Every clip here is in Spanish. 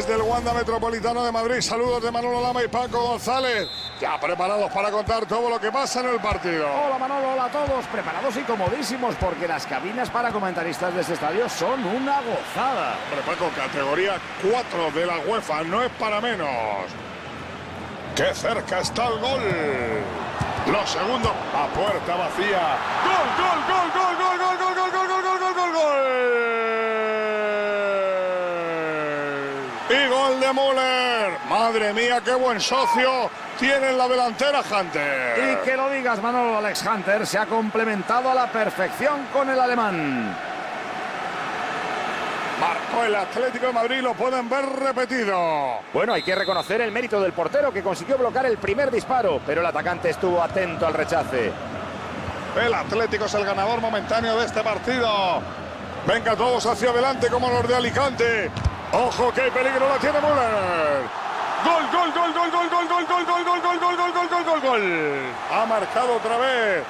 desde el Wanda Metropolitano de Madrid. Saludos de Manolo Lama y Paco González. Ya preparados para contar todo lo que pasa en el partido. Hola Manolo, hola a todos. Preparados y comodísimos porque las cabinas para comentaristas de este estadio son una gozada. Hombre, Paco, categoría 4 de la UEFA, no es para menos. ¡Qué cerca está el gol! Los segundos a puerta vacía. ¡Gol, gol, gol, gol, de Müller. Madre mía, qué buen socio tiene en la delantera Hunter. Y que lo digas, Manolo, Alex Hunter se ha complementado a la perfección con el alemán. Marcó el Atlético de Madrid, lo pueden ver repetido. Bueno, hay que reconocer el mérito del portero que consiguió bloquear el primer disparo, pero el atacante estuvo atento al rechace. El Atlético es el ganador momentáneo de este partido. Venga todos hacia adelante como los de Alicante. Ojo que peligro, la tiene Müller. Gol, gol, gol, gol, gol, gol, gol, gol, gol, gol, gol, gol, gol, gol, gol, gol, gol. Ha marcado otra vez.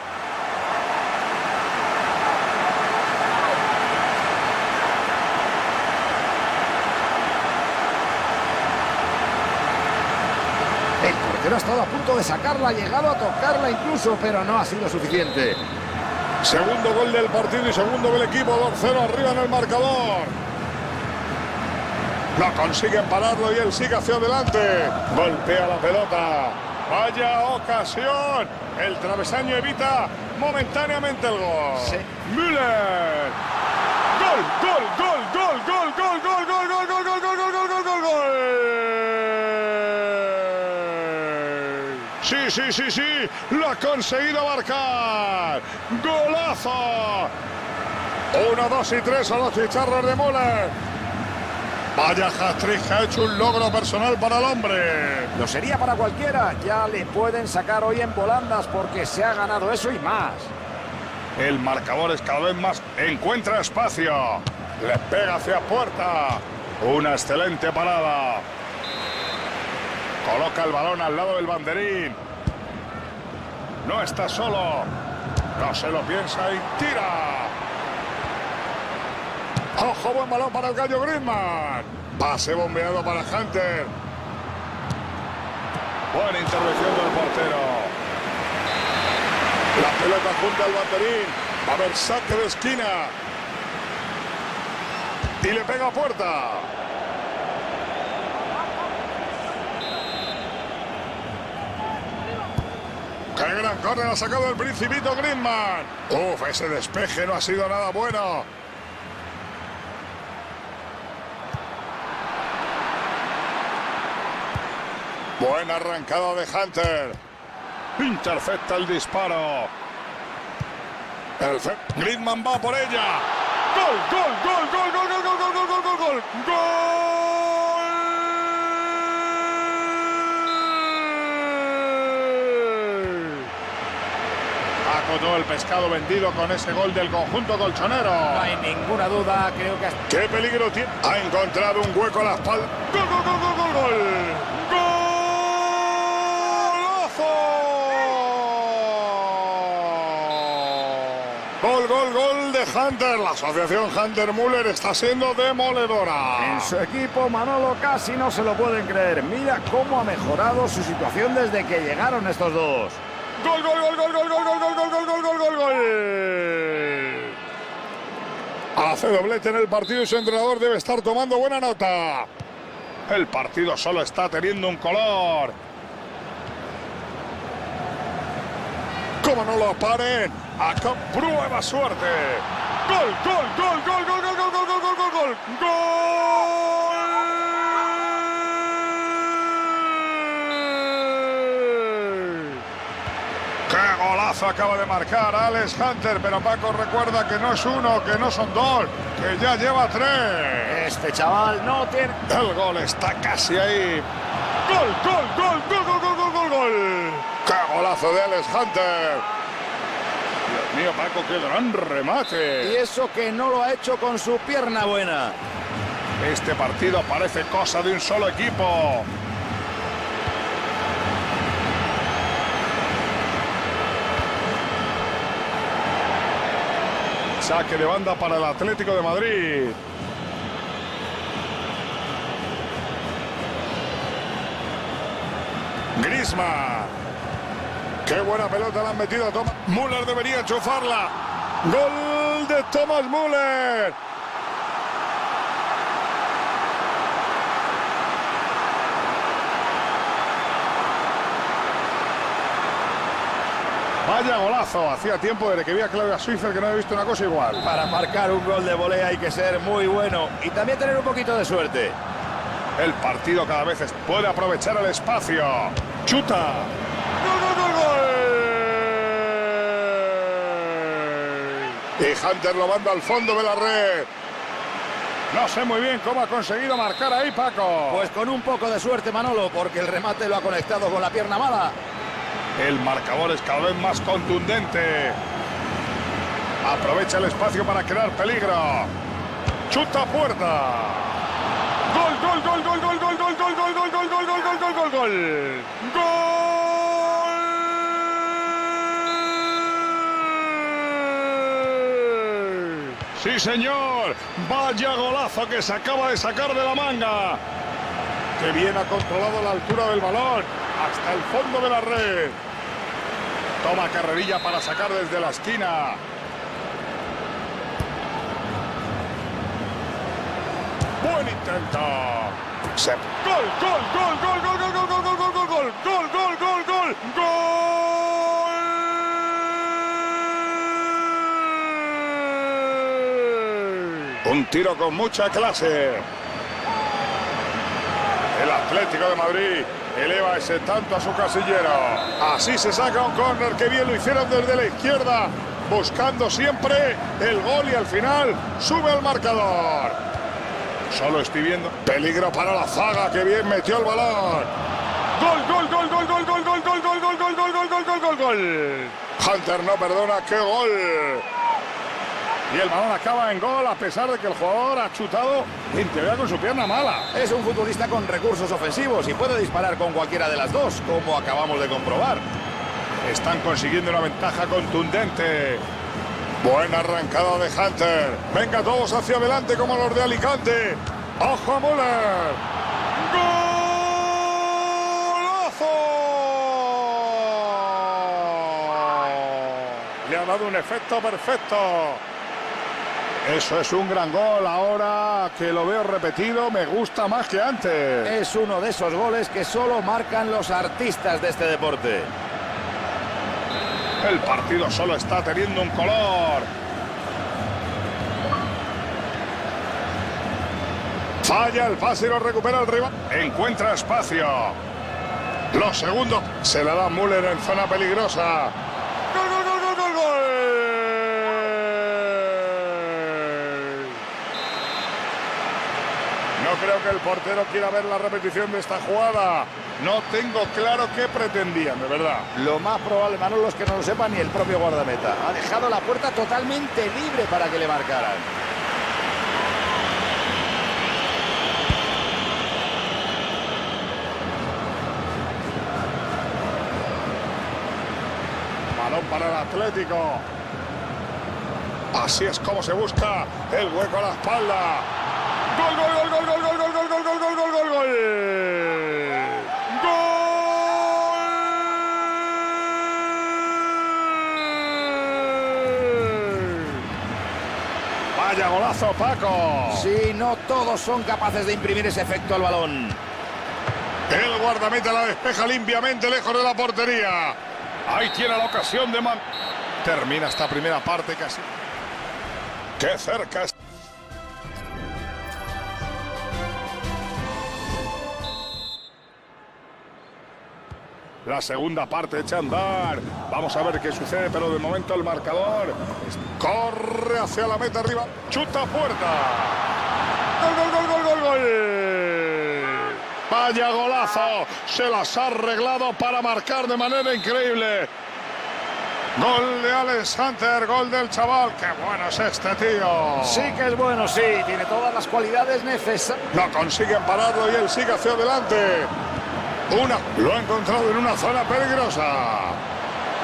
El portero ha estado a punto de sacarla, ha llegado a tocarla incluso, pero no ha sido suficiente. Segundo gol del partido y segundo del equipo, 2-0 arriba en el marcador. No consiguen pararlo y él sigue hacia adelante. Golpea la pelota. Vaya ocasión. El travesaño evita momentáneamente el gol. Sí. Müller. Gol, gol, gol, gol, gol, gol, gol, gol, gol, gol, gol, gol, gol, gol, gol, gol, gol. Sí, sí, sí, sí. Lo ha conseguido marcar. Golazo. Uno, dos y tres a los chicharros de Müller. Vaya que ha hecho un logro personal para el hombre. Lo sería para cualquiera, ya le pueden sacar hoy en volandas porque se ha ganado eso y más. El marcador es cada vez más. Encuentra espacio. Le pega hacia puerta. Una excelente parada. Coloca el balón al lado del banderín. No está solo. No se lo piensa y tira. Ojo, buen balón para el gallo Griezmann. Pase bombeado para Hunter. Buena intervención del portero. La pelota junto al banderín. Va a haber saque de esquina. Y le pega a puerta. ¡Qué gran córner ha sacado el Principito Griezmann! ¡Uf, ese despeje no ha sido nada bueno! Buena arrancada de Hunter. Intercepta el disparo. Perfecto. Griezmann va por ella. ¡Gol, gol, gol, gol, gol, gol, gol, gol, gol, gol, gol! ¡Gol! Paco todo el pescado vendido con ese gol del conjunto colchonero. No hay ninguna duda, creo que. ¡Qué peligro tiene! Ha encontrado un hueco a la espalda. ¡Gol, gol, gol, gol, gol, gol! Gol, gol, gol de Hunter. La asociación Hunter-Müller está siendo demoledora. En su equipo, Manolo casi no se lo pueden creer. Mira cómo ha mejorado su situación desde que llegaron estos dos. Gol, gol, gol, gol, gol, gol, gol, gol, gol, gol, gol, gol, gol, gol. Hace doblete en el partido y su entrenador debe estar tomando buena nota. El partido solo está teniendo un color. Como no lo paren, acá prueba suerte. Gol, gol, gol, gol, gol, gol, gol, gol, gol, gol, gol, gol. ¡Gol! ¡Qué golazo acaba de marcar Alex Hunter! Pero Paco recuerda que no es uno, que no son dos, que ya lleva tres. Este chaval no tiene... El gol está casi ahí. ¡Gol, gol, gol, gol, gol, gol, gol, gol, gol! ¡Qué golazo de Alex Hunter! Dios mío, Paco, qué gran remate. Y eso que no lo ha hecho con su pierna buena. Este partido parece cosa de un solo equipo. Saque de banda para el Atlético de Madrid. Griezmann. Qué buena pelota la han metido a Thomas. Müller debería enchufarla. Gol de Thomas Müller. Vaya golazo. Hacía tiempo desde que vi a Claudia Schiffer que no había visto una cosa igual. Para marcar un gol de volea hay que ser muy bueno y también tener un poquito de suerte. El partido cada vez puede aprovechar el espacio. Chuta. ¡Gol, gol, gol, gol! Y Hunter lo manda al fondo de la red. No sé muy bien cómo ha conseguido marcar ahí, Paco. Pues con un poco de suerte, Manolo, porque el remate lo ha conectado con la pierna mala. El marcador es cada vez más contundente. Aprovecha el espacio para crear peligro. Chuta puerta. Gol, gol, gol, gol, gol, gol, gol, gol, gol, gol, gol, gol, gol, gol, gol, gol, gol. ¡Gol! Sí, señor. Vaya golazo que se acaba de sacar de la manga. Que bien ha controlado la altura del balón hasta el fondo de la red. Toma carrerilla para sacar desde la esquina. Buen intento. Se... Gol, gol, gol, gol, gol, gol, gol, gol, gol, gol, gol, gol, gol, gol, gol, gol. Un tiro con mucha clase. El Atlético de Madrid eleva ese tanto a su casillero. Así se saca un córner, que bien lo hicieron desde la izquierda, buscando siempre el gol y al final sube el marcador. Solo estoy viendo peligro para la zaga, que bien metió el balón. Gol, gol, gol, gol, gol, gol, gol, gol, gol, gol, gol, gol, gol, gol, gol, gol. Hunter no perdona, qué gol. Y el balón acaba en gol a pesar de que el jugador ha chutado en teoría con su pierna mala. Es un futbolista con recursos ofensivos y puede disparar con cualquiera de las dos, como acabamos de comprobar. Están consiguiendo una ventaja contundente. Buena arrancada de Hunter. Venga todos hacia adelante como los de Alicante. ¡Ojo a Müller! ¡Golazo! Le ha dado un efecto perfecto. Eso es un gran gol. Ahora que lo veo repetido, me gusta más que antes. Es uno de esos goles que solo marcan los artistas de este deporte. El partido solo está teniendo un color. Falla el pase y lo recupera el rival. Encuentra espacio. Los segundos se la da Müller en zona peligrosa. ¡Gol, gol, gol, gol, gol, gol! No creo que el portero quiera ver la repetición de esta jugada. No tengo claro qué pretendían, de verdad. Lo más probable, Manolo, es que no lo sepa ni el propio guardameta. Ha dejado la puerta totalmente libre para que le marcaran. Balón para el Atlético. Así es como se busca el hueco a la espalda. Gol, gol, gol, gol, gol, gol, gol, gol, gol, gol, gol, gol, gol. ¡Gol! Vaya golazo, Paco. Sí, no todos son capaces de imprimir ese efecto al balón. El guardameta la despeja limpiamente lejos de la portería. Ahí tiene la ocasión de man. Termina esta primera parte casi. Qué cerca La segunda parte echa a andar. Vamos a ver qué sucede, pero de momento el marcador corre hacia la meta arriba. Chuta puerta. Gol, gol, gol, gol, gol, gol. Vaya golazo. Se las ha arreglado para marcar de manera increíble. Gol de Alex Hunter, gol del chaval. Qué bueno es este tío. Sí que es bueno, sí. Tiene todas las cualidades necesarias. No consiguen pararlo y él sigue hacia adelante. Una. Lo ha encontrado en una zona peligrosa.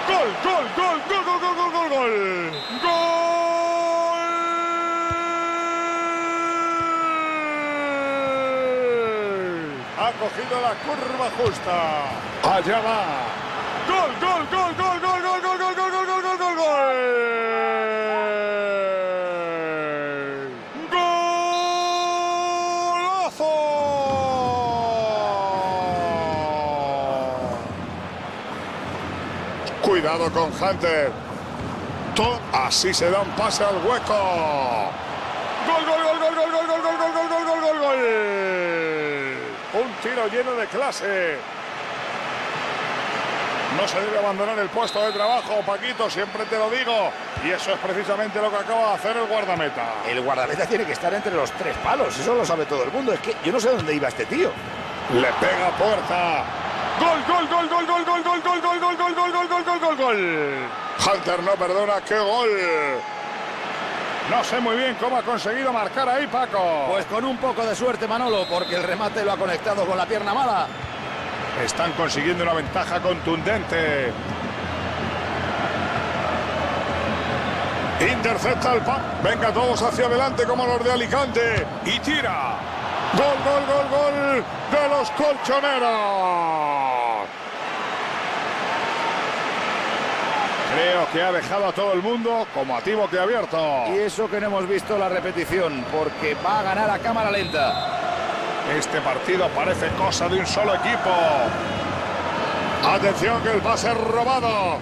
Gol, gol, gol, gol, gol, gol, gol, gol, gol. Gol. Ha cogido la curva justa. Allá va. Gol, gol, gol, gol, gol, gol, gol, gol, gol, gol, gol. ¡Golazo! Cuidado con Hunter. Así se da un pase al hueco. Gol, gol, gol, gol, gol, gol, gol, gol, gol, gol, gol, gol, gol. Un tiro lleno de clase. No se debe abandonar el puesto de trabajo, Paquito, siempre te lo digo. Y eso es precisamente lo que acaba de hacer el guardameta. El guardameta tiene que estar entre los tres palos, eso lo sabe todo el mundo. Es que yo no sé dónde iba este tío. Le pega puerta. Gol, gol, gol, gol, gol, gol, gol, gol, gol, gol, gol, gol, gol, gol, gol, gol, gol. Hunter no perdona, qué gol. No sé muy bien cómo ha conseguido marcar ahí, Paco. Pues con un poco de suerte, Manolo, porque el remate lo ha conectado con la pierna mala. Están consiguiendo una ventaja contundente. Intercepta el pa. Venga todos hacia adelante como los de Alicante. Y tira. Gol, gol, gol, gol de los colchoneros. Creo que ha dejado a todo el mundo como activo que abierto. Y eso que no hemos visto la repetición, porque va a ganar a cámara lenta. Este partido parece cosa de un solo equipo. Atención que el pase robado.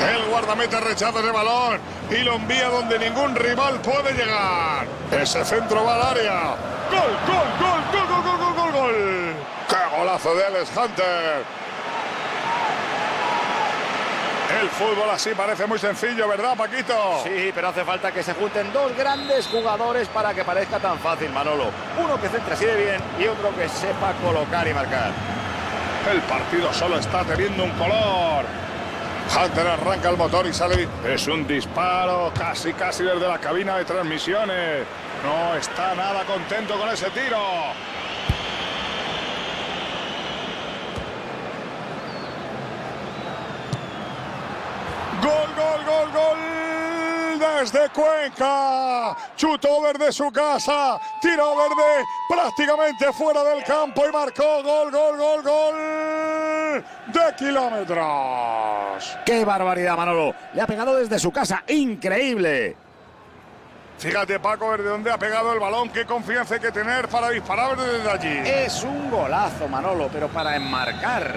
El guardameta rechaza ese balón y lo envía donde ningún rival puede llegar. Ese centro va al área. Gol, gol, gol, gol, gol, gol, gol, gol, gol. ¡Qué golazo de Alex Hunter! El fútbol así parece muy sencillo, ¿verdad, Paquito? Sí, pero hace falta que se junten dos grandes jugadores para que parezca tan fácil, Manolo. Uno que centre así de bien y otro que sepa colocar y marcar. El partido solo está teniendo un color. Hunter arranca el motor y sale. Es un disparo casi, casi desde la cabina de transmisiones. No está nada contento con ese tiro. Gol, gol, gol, gol desde Cuenca. Chutó desde su casa. Tiró verde prácticamente fuera del campo y marcó gol, gol, gol, gol de kilómetros. ¡Qué barbaridad, Manolo! Le ha pegado desde su casa. ¡Increíble! Fíjate, Paco, desde dónde ha pegado el balón. Qué confianza hay que tener para disparar desde allí. Es un golazo, Manolo, pero para enmarcar.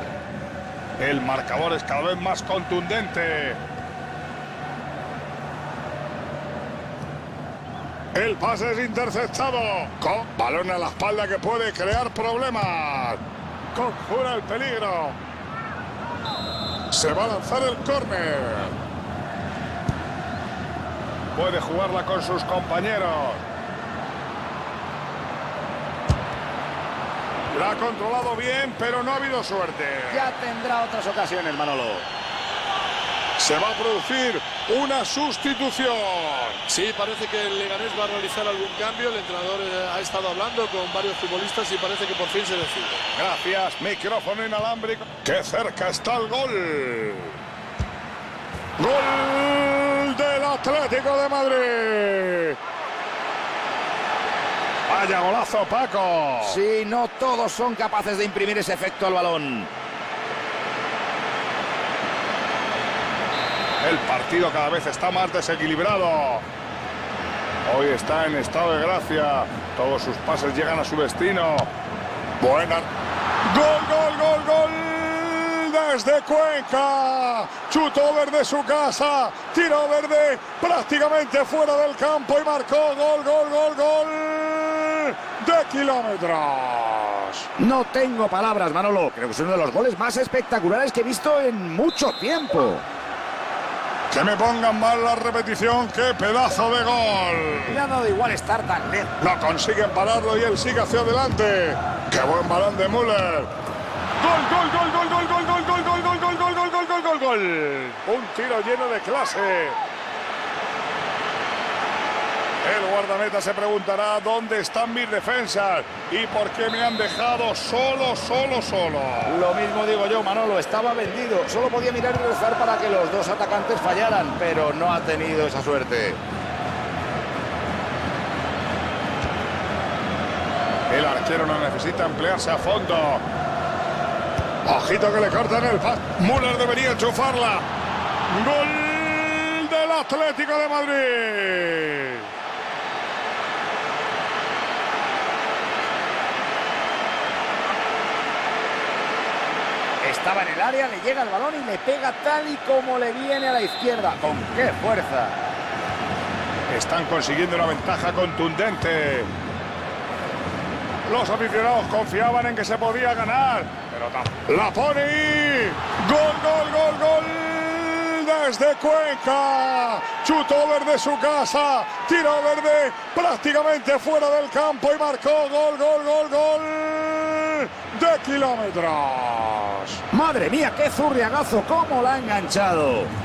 El marcador es cada vez más contundente. El pase es interceptado. Con balón a la espalda que puede crear problemas. Conjura el peligro. Se va a lanzar el córner. Puede jugarla con sus compañeros. La ha controlado bien, pero no ha habido suerte. Ya tendrá otras ocasiones, Manolo. Se va a producir una sustitución. Sí, parece que el Leganés va a realizar algún cambio. El entrenador eh, ha estado hablando con varios futbolistas y parece que por fin se decide. Gracias, micrófono inalámbrico. ¡Qué cerca está el gol! ¡Gol del Atlético de Madrid! ¡Vaya golazo, Paco! Sí, no todos son capaces de imprimir ese efecto al balón. El partido cada vez está más desequilibrado. Hoy está en estado de gracia. Todos sus pases llegan a su destino. Buena. Gol, gol, gol, gol. Desde Cuenca. Chutó desde su casa. Tiró verde prácticamente fuera del campo y marcó gol, gol, gol, gol de kilómetros. No tengo palabras, Manolo. Creo que es uno de los goles más espectaculares que he visto en mucho tiempo. Que me pongan mal la repetición. ¡Qué pedazo de gol! Ha dado igual estar tan lejos. No consiguen pararlo y él sigue hacia adelante. ¡Qué buen balón de Müller! ¡Gol, gol, gol, gol, gol, gol, gol, gol, gol, gol, gol, gol, gol, gol, gol, gol, gol! Un tiro lleno de clase. El guardameta se preguntará dónde están mis defensas y por qué me han dejado solo, solo, solo. Lo mismo digo yo, Manolo, estaba vendido. Solo podía mirar y rezar para que los dos atacantes fallaran, pero no ha tenido esa suerte. El arquero no necesita emplearse a fondo. Ojito que le cortan el pas. Müller debería enchufarla. Gol del Atlético de Madrid. Estaba en el área, le llega el balón y le pega tal y como le viene a la izquierda. ¿Con qué fuerza? Están consiguiendo una ventaja contundente. Los aficionados confiaban en que se podía ganar. La pone gol, gol, gol, gol desde Cuenca. Chutó verde su casa. Tiró verde prácticamente fuera del campo y marcó gol, gol, gol, gol de kilómetros. Madre mía, qué zurriagazo, cómo la ha enganchado.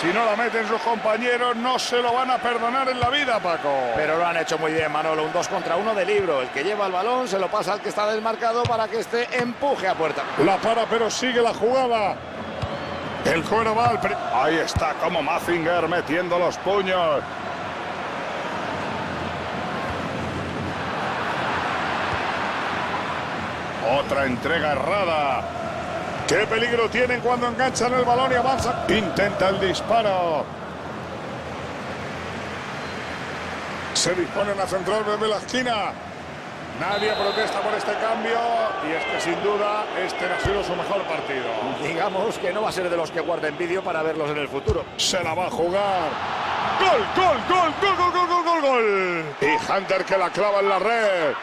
Si no la meten sus compañeros, no se lo van a perdonar en la vida, Paco. Pero lo han hecho muy bien, Manolo. Un 2 contra 1 de libro. El que lleva el balón se lo pasa al que está desmarcado para que este empuje a puerta. La para, pero sigue la jugada. El cuero va al... Ahí está, como Mazinger metiendo los puños. Otra entrega errada. Qué peligro tienen cuando enganchan el balón y avanza. Intenta el disparo. Se disponen a centrar desde la esquina. Nadie protesta por este cambio y es que sin duda este ha sido su mejor partido. Digamos que no va a ser de los que guarden vídeo para verlos en el futuro. Se la va a jugar. ¡Gol, gol, gol, gol, gol, gol, gol, gol! Y Hunter que la clava en la red.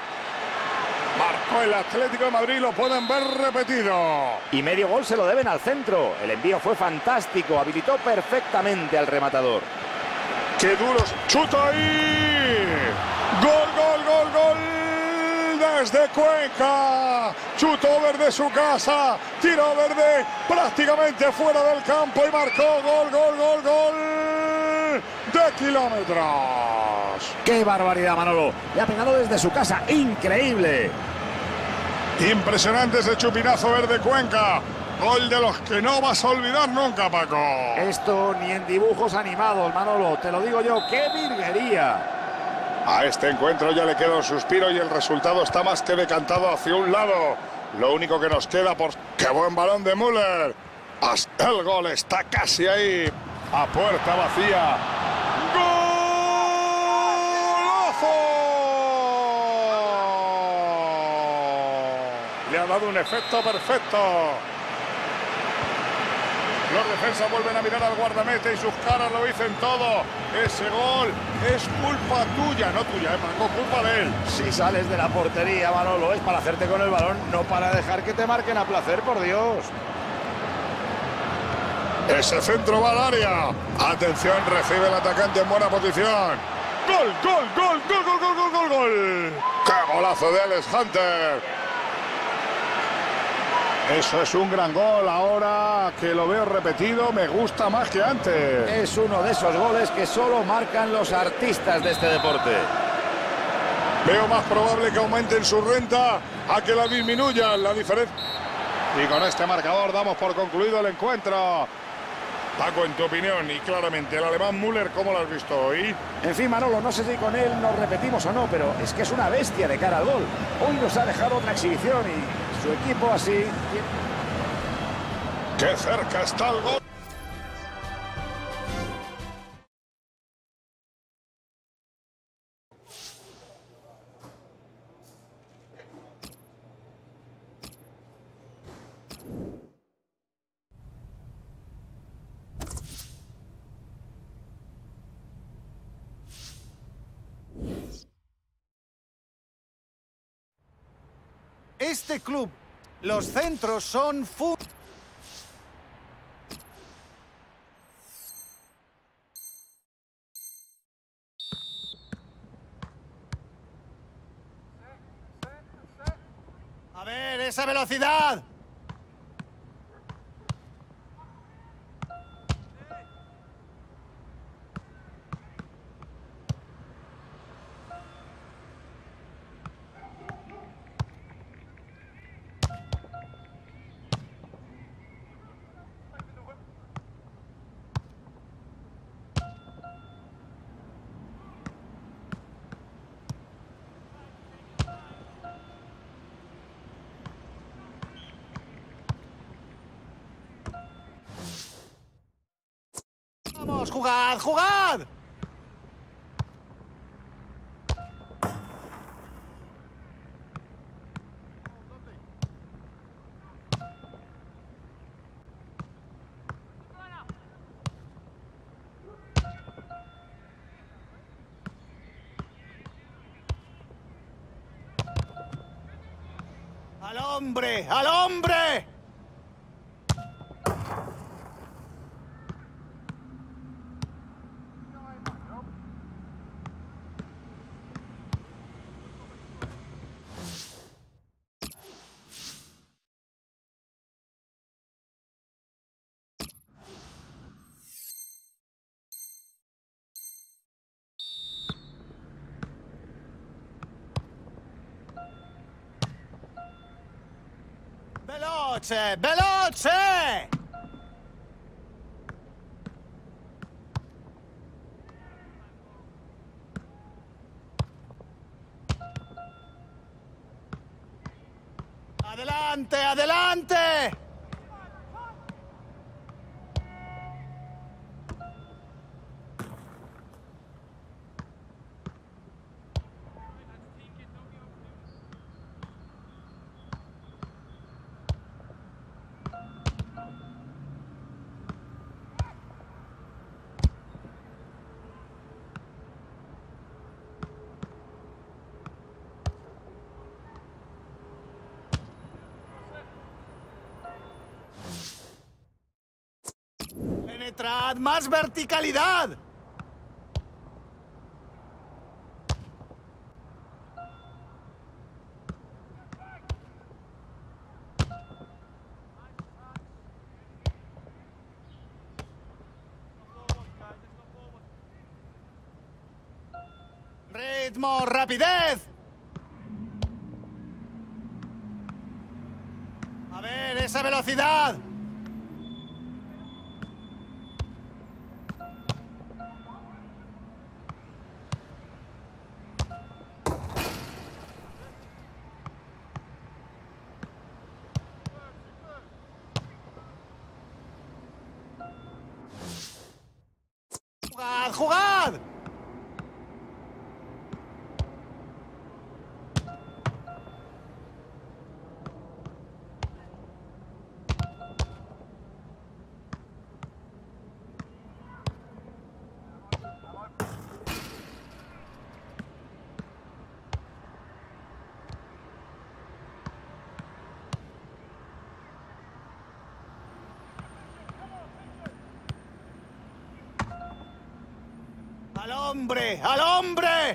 Marcó el Atlético de Madrid, lo pueden ver repetido. Y medio gol se lo deben al centro. El envío fue fantástico, habilitó perfectamente al rematador. ¡Qué duros! ¡Chuta ahí! ¡Gol, gol, gol, gol! Desde Cuenca. Chutó verde su casa. Tiró verde prácticamente fuera del campo y marcó gol, gol, gol, gol de kilómetros. ¡Qué barbaridad, Manolo! Le ha pegado desde su casa. ¡Increíble! Impresionante ese chupinazo verde Cuenca. Gol de los que no vas a olvidar nunca, Paco. Esto ni en dibujos animados, Manolo. Te lo digo yo. ¡Qué virguería! A este encuentro ya le queda un suspiro y el resultado está más que decantado hacia un lado. Lo único que nos queda por... ¡Qué buen balón de Müller! El gol está casi ahí. A puerta vacía. ¡Golazo! Le ha dado un efecto perfecto. Los defensas vuelven a mirar al guardameta y sus caras lo dicen todo. Ese gol es culpa tuya, no tuya, es Paco, culpa de él. Si sales de la portería, Manolo, es para hacerte con el balón, no para dejar que te marquen a placer, por Dios. Ese centro va al área. Atención, recibe el atacante en buena posición. Gol, gol, gol, gol, gol, gol, gol, gol, gol. ¡Qué golazo de Alex Hunter! Eso es un gran gol. Ahora que lo veo repetido, me gusta más que antes. Es uno de esos goles que solo marcan los artistas de este deporte. Veo más probable que aumenten su renta a que la disminuyan. La diferencia. Y con este marcador damos por concluido el encuentro. Paco, en tu opinión, y claramente, el alemán Müller, ¿cómo lo has visto hoy? En fin, Manolo, no sé si con él nos repetimos o no, pero es que es una bestia de cara al gol. Hoy nos ha dejado otra exhibición y su equipo así... ¡Qué cerca está el gol! Este club, los centros son fu... A ver, esa velocidad. Vamos, jugad, jugad. ¡Al hombre! ¡Al hombre! ¡Veloce! ¡Veloce! ¡Más verticalidad! ¡Ritmo! ¡Rapidez! A ver, esa velocidad. Roura ¡Al hombre! ¡Al hombre!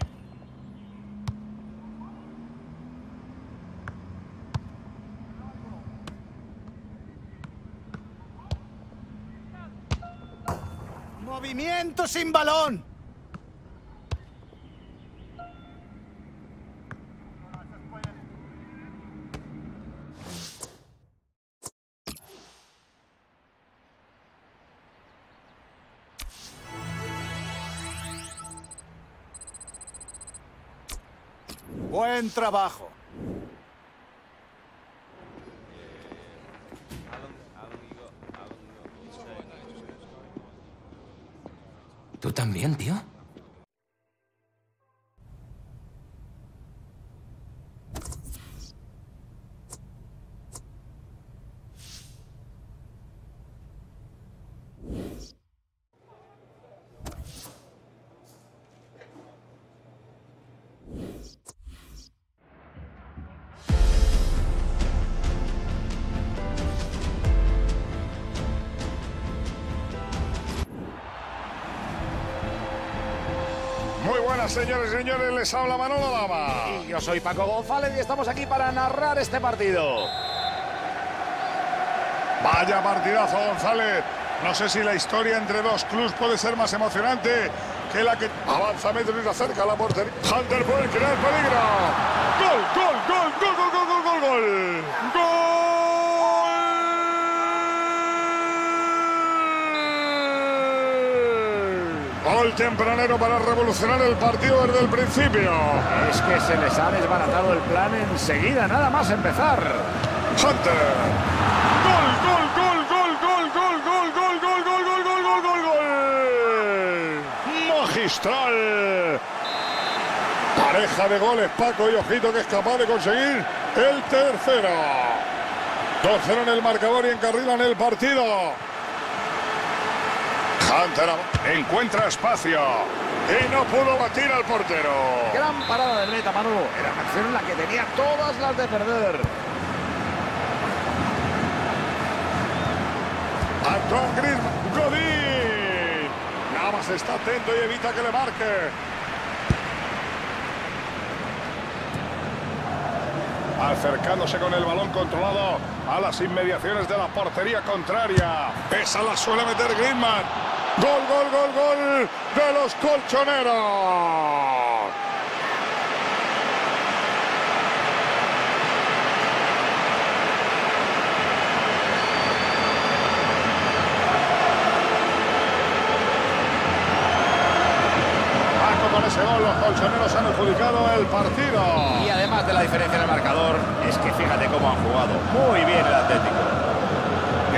Movimiento sin balón. Buen trabajo. ¿Tú también, tío? Señores y señores. Les habla Manolo Lama. Y yo soy Paco González y estamos aquí para narrar este partido. Vaya partidazo, González. No sé si la historia entre dos clubs puede ser más emocionante que la que avanza metros y se acerca la portería. Hunter puede crear peligro. Gol tempranero para revolucionar el partido desde el principio. Es que se les ha desbaratado el plan enseguida, nada más empezar. Hunter. Gol, gol, gol, gol, gol, gol, gol, gol, gol, gol, gol, gol, gol, gol, gol, gol. magistral. Pareja de goles, Paco y Ojito, que es capaz de conseguir el tercero. 2-0 en el marcador y encarrilan el partido. Encuentra espacio y no pudo batir al portero. Gran parada de Breta, Manolo. Era una acción en la que tenía todas las de perder. Antoine Griezmann, Godín. Navas está atento y evita que le marque. Acercándose con el balón controlado a las inmediaciones de la portería contraria. Esa la suele meter Griezmann. Gol, gol, gol, gol de los colchoneros. Paco con ese gol, los colchoneros han adjudicado el partido. Y además de la diferencia en el marcador, es que fíjate cómo han jugado. Muy bien el Atlético.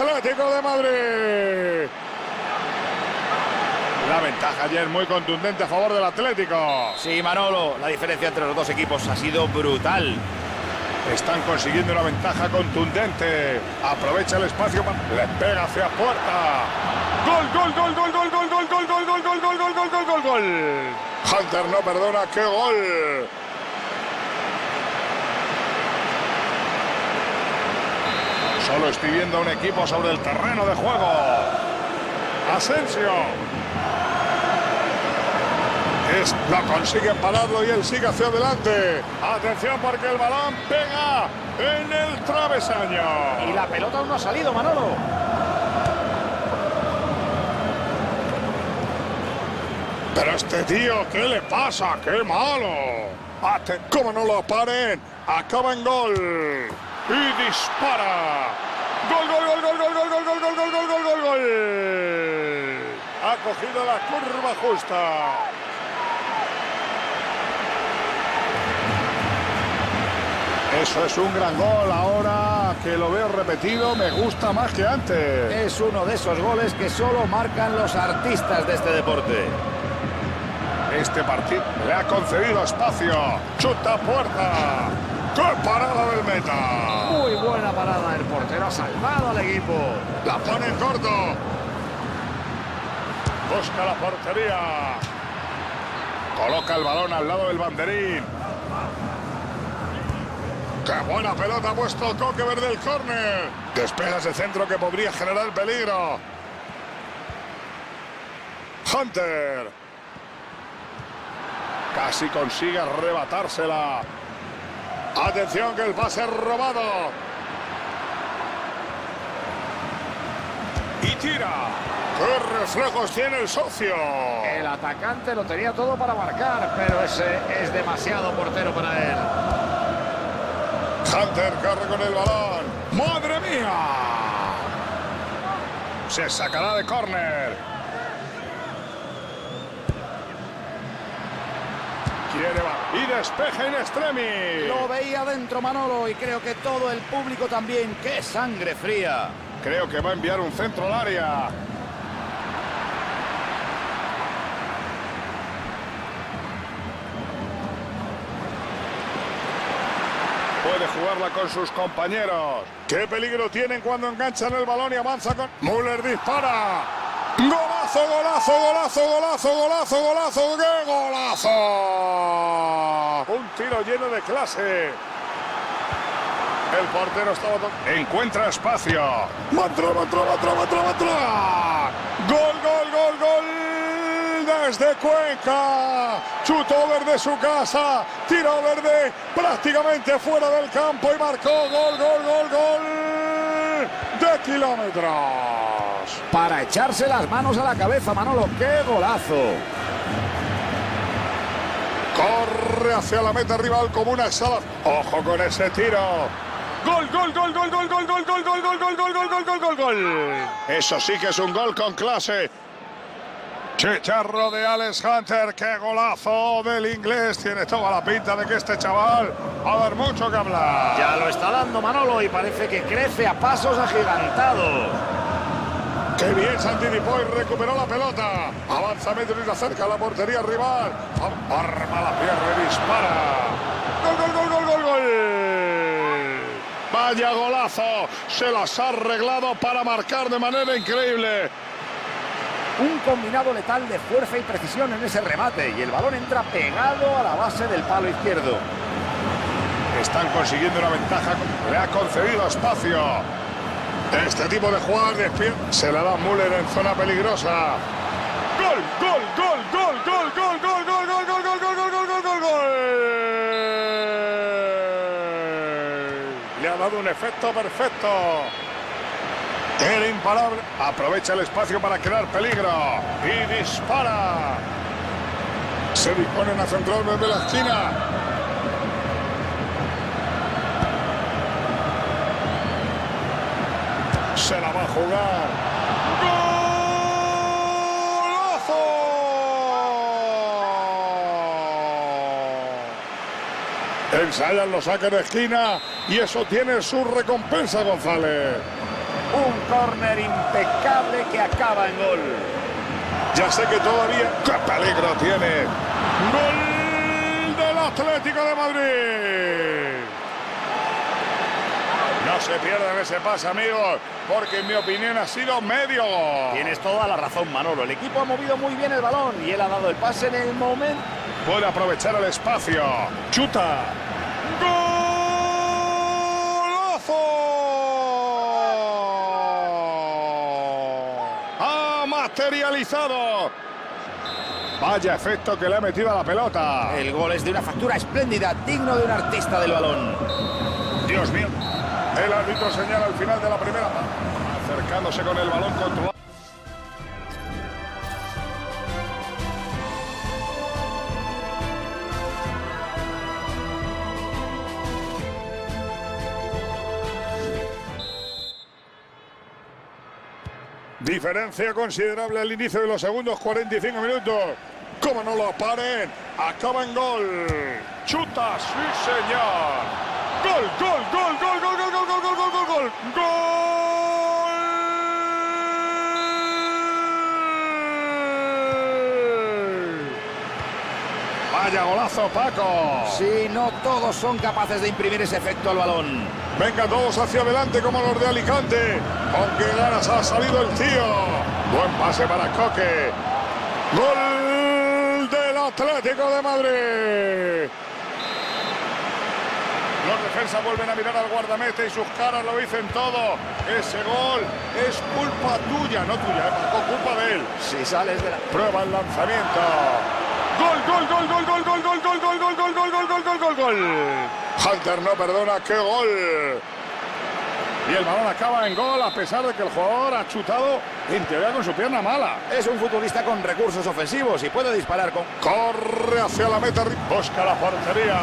Atlético de Madrid. La ventaja ayer muy contundente a favor del Atlético. Sí, Manolo, la diferencia entre los dos equipos ha sido brutal. Están consiguiendo una ventaja contundente. Aprovecha el espacio. Le pega hacia puerta. Gol, gol, gol, gol, gol, gol, gol, gol, gol, gol, gol, gol, gol, gol, gol, gol, gol. Hunter no perdona. ¡Qué gol! Solo estoy viendo a un equipo sobre el terreno de juego. Asensio. Es, no consiguen pararlo y él sigue hacia adelante. Atención porque el balón pega en el travesaño. Y la pelota aún no ha salido, Manolo. Pero este tío, ¿qué le pasa? ¡Qué malo! Ate ¿Cómo no lo paren? Acaba en gol. Y dispara. Gol, gol, gol, gol, gol, gol, gol, gol, gol, gol, gol, gol, gol, gol. Ha cogido la curva justa. Eso es un gran gol. Ahora que lo veo repetido, me gusta más que antes. Es uno de esos goles que solo marcan los artistas de este deporte. Este partido le ha concedido espacio. Chuta puerta. ¡Qué parada del meta! Muy buena parada. El portero ha salvado al equipo. La pone en corto. Busca la portería. Coloca el balón al lado del banderín. ¡Qué buena pelota ha puesto Coque Verde el córner! Despega ese centro que podría generar peligro. Hunter. Casi consigue arrebatársela. Atención que el pase robado. Y tira. ¡Qué reflejos tiene el socio! El atacante lo tenía todo para marcar, pero ese es demasiado portero para él. Hunter corre con el balón. ¡Madre mía! Se sacará de córner. Quiere va- y despeja in extremis. Lo veía dentro Manolo y creo que todo el público también. ¡Qué sangre fría! Creo que va a enviar un centro al área. Puede jugarla con sus compañeros. ¿Qué peligro tienen cuando enganchan el balón y avanza con... Müller dispara. Golazo, golazo, golazo, golazo, golazo, golazo, ¡qué golazo! Un tiro lleno de clase. El portero estaba... Encuentra espacio. Matra, matra, matra, matra, matra. Gol, gol, gol, gol. Desde Cuenca. Chutó verde su casa. Tiró verde prácticamente fuera del campo y marcó gol, gol, gol, gol. De kilómetros. Para echarse las manos a la cabeza, Manolo. ¡Qué golazo! Corre hacia la meta rival como una sala. Ojo con ese tiro. Gol, gol, gol, gol, gol, gol, gol, gol, gol, gol, gol, gol, gol, gol, gol, gol, gol. Eso sí que es un gol con clase. Chicharro de Alex Hunter, qué golazo del inglés. Tiene toda la pinta de que este chaval va a dar mucho que hablar. Ya lo está dando Manolo y parece que crece a pasos agigantados. Qué bien Santi Dipoy recuperó la pelota. Avanza metros y la acerca a la portería rival. Arma la pierna y dispara. Gol, gol, gol, gol, gol, gol. Vaya golazo. Se las ha arreglado para marcar de manera increíble. Un combinado letal de fuerza y precisión en ese remate y el balón entra pegado a la base del palo izquierdo. Están consiguiendo una ventaja. Le ha concedido espacio. Este tipo de jugadas despierta. Se la da Müller en zona peligrosa. Gol, gol, gol, gol, gol, gol, gol, gol, gol, gol, gol, gol, gol, gol, gol, gol. Le ha dado un efecto perfecto. Era imparable. Aprovecha el espacio para crear peligro. Y dispara. Se disponen a centrar desde la esquina. Se la va a jugar. ¡Golazo! Ensayan los saques de esquina y eso tiene su recompensa, González. Un córner impecable que acaba en gol. Ya sé que todavía... ¡Qué peligro tiene! ¡Gol del Atlético de Madrid! No se pierdan ese pase, amigos, porque en mi opinión ha sido medio. Tienes toda la razón, Manolo. El equipo ha movido muy bien el balón y él ha dado el pase en el momento. Puede aprovechar el espacio. Chuta. ¡Golazo! Ha materializado. Vaya efecto que le ha metido a la pelota. El gol es de una factura espléndida, digno de un artista del balón. Dios mío. El árbitro señala al final de la primera acercándose con el balón controlado. Diferencia considerable al inicio de los segundos 45 minutos. Como no lo paren, acaba en gol. Chuta, sí señor. Gol, gol, gol, gol. Vaya golazo, Paco. Sí, no todos son capaces de imprimir ese efecto al balón. Venga todos hacia adelante como los de Alicante. Con qué ganas ha salido el tío. Buen pase para Coque. Gol del Atlético de Madrid. Los defensas vuelven a mirar al guardameta y sus caras lo dicen todo. Ese gol es culpa tuya, no tuya, Paco, culpa de él. Si sales de la... Prueba el lanzamiento. Gol, gol, gol, gol, gol, gol, gol, gol, gol, gol, gol, gol, gol, gol, gol, gol, gol. Hunter no perdona, qué gol. Y el balón acaba en gol a pesar de que el jugador ha chutado en teoría con su pierna mala. Es un futbolista con recursos ofensivos y puede disparar con... Corre hacia la meta, busca la portería.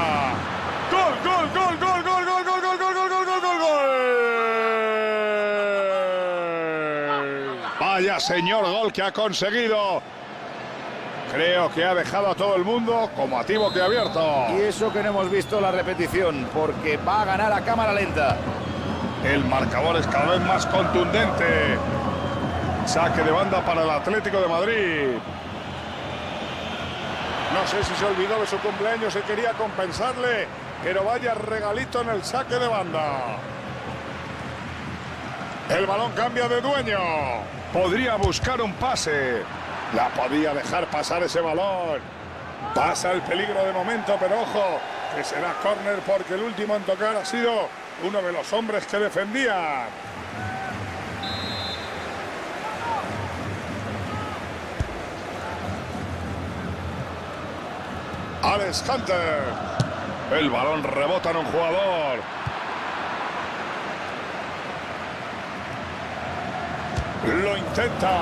Gol, gol, gol, gol, gol, gol, gol, gol, gol, gol, gol, gol, gol, gol. Vaya señor gol que ha conseguido. Creo que ha dejado a todo el mundo como activo que abierto. Y eso que no hemos visto la repetición, porque va a ganar a cámara lenta. El marcador es cada vez más contundente. Saque de banda para el Atlético de Madrid. No sé si se olvidó de su cumpleaños y quería compensarle, pero vaya regalito en el saque de banda. El balón cambia de dueño. Podría buscar un pase. La podía dejar pasar ese balón. Pasa el peligro de momento, pero ojo, que será córner porque el último en tocar ha sido uno de los hombres que defendía. Alex Hunter. El balón rebota en un jugador. Lo intenta.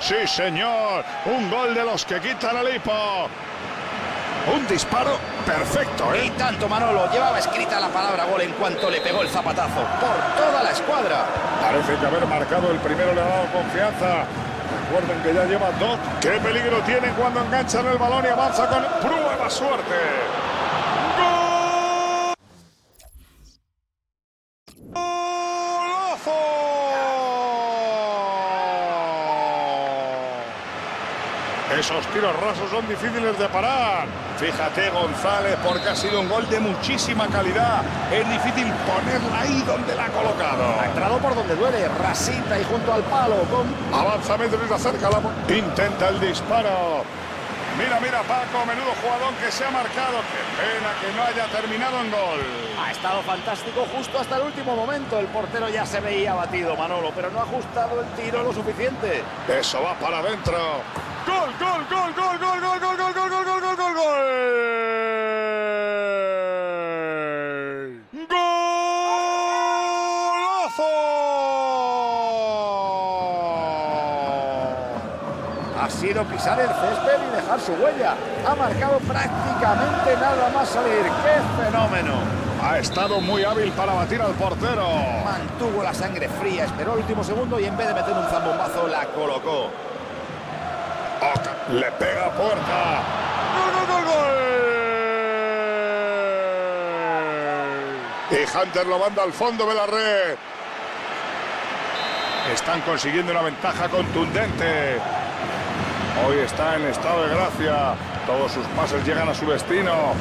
Sí, señor. Un gol de los que quitan el hipo. Un disparo perfecto, Y ¿eh? tanto Manolo, llevaba escrita la palabra gol en cuanto le pegó el zapatazo. Por toda la escuadra. Parece que haber marcado el primero le ha dado confianza. Recuerden que ya lleva dos. ¿Qué peligro tienen cuando enganchan el balón y avanza con prueba suerte? ¡Gol! ¡Golazo! Esos tiros rasos son difíciles de parar. Fíjate, González, porque ha sido un gol de muchísima calidad. Es difícil ponerla ahí donde la ha colocado. Ha entrado por donde duele, rasita y junto al palo. Con... Avanza metros y se acerca la... Intenta el disparo. Mira, mira, Paco, menudo jugador que se ha marcado. Qué pena que no haya terminado en gol. Ha estado fantástico justo hasta el último momento. El portero ya se veía batido, Manolo, pero no ha ajustado el tiro lo suficiente. Eso va para adentro. Gol, gol, gol, gol, gol, gol, gol, gol, gol, gol, gol, gol, gol, gol. ¡Golazo! Ha sido pisar el césped y dejar su huella. Ha marcado prácticamente nada más salir. ¡Qué fenómeno! Ha estado muy hábil para batir al portero. Mantuvo la sangre fría, esperó el último segundo y en vez de meter un zambombazo la colocó. Le pega a puerta. ¡Gol, gol! Y Hunter lo manda al fondo de la red. Están consiguiendo una ventaja contundente. Hoy está en estado de gracia. Todos sus pases llegan a su destino.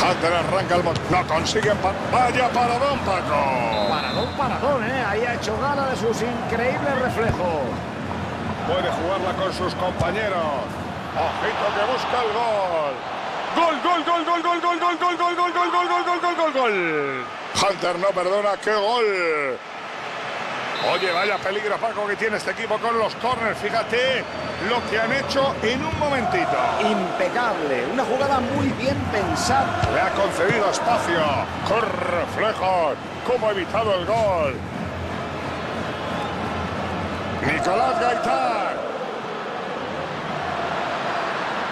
Hunter arranca el... No consiguen... pa- Vaya paradón, Paco. Paradón, paradón, ¿eh? Ahí ha hecho gala de sus increíbles reflejos. Puede jugarla con sus compañeros. Ojito que busca el gol. Gol, gol, gol, gol, gol, gol, gol, gol, gol, gol, gol, gol, gol, gol, gol, gol, gol. Hunter no perdona, qué gol. Oye, vaya peligro, Paco, que tiene este equipo con los corners. Fíjate lo que han hecho en un momentito. Impecable, una jugada muy bien pensada. Le ha concedido espacio. Con reflejos. ¿Cómo ha evitado el gol? Nicolás Gaitán.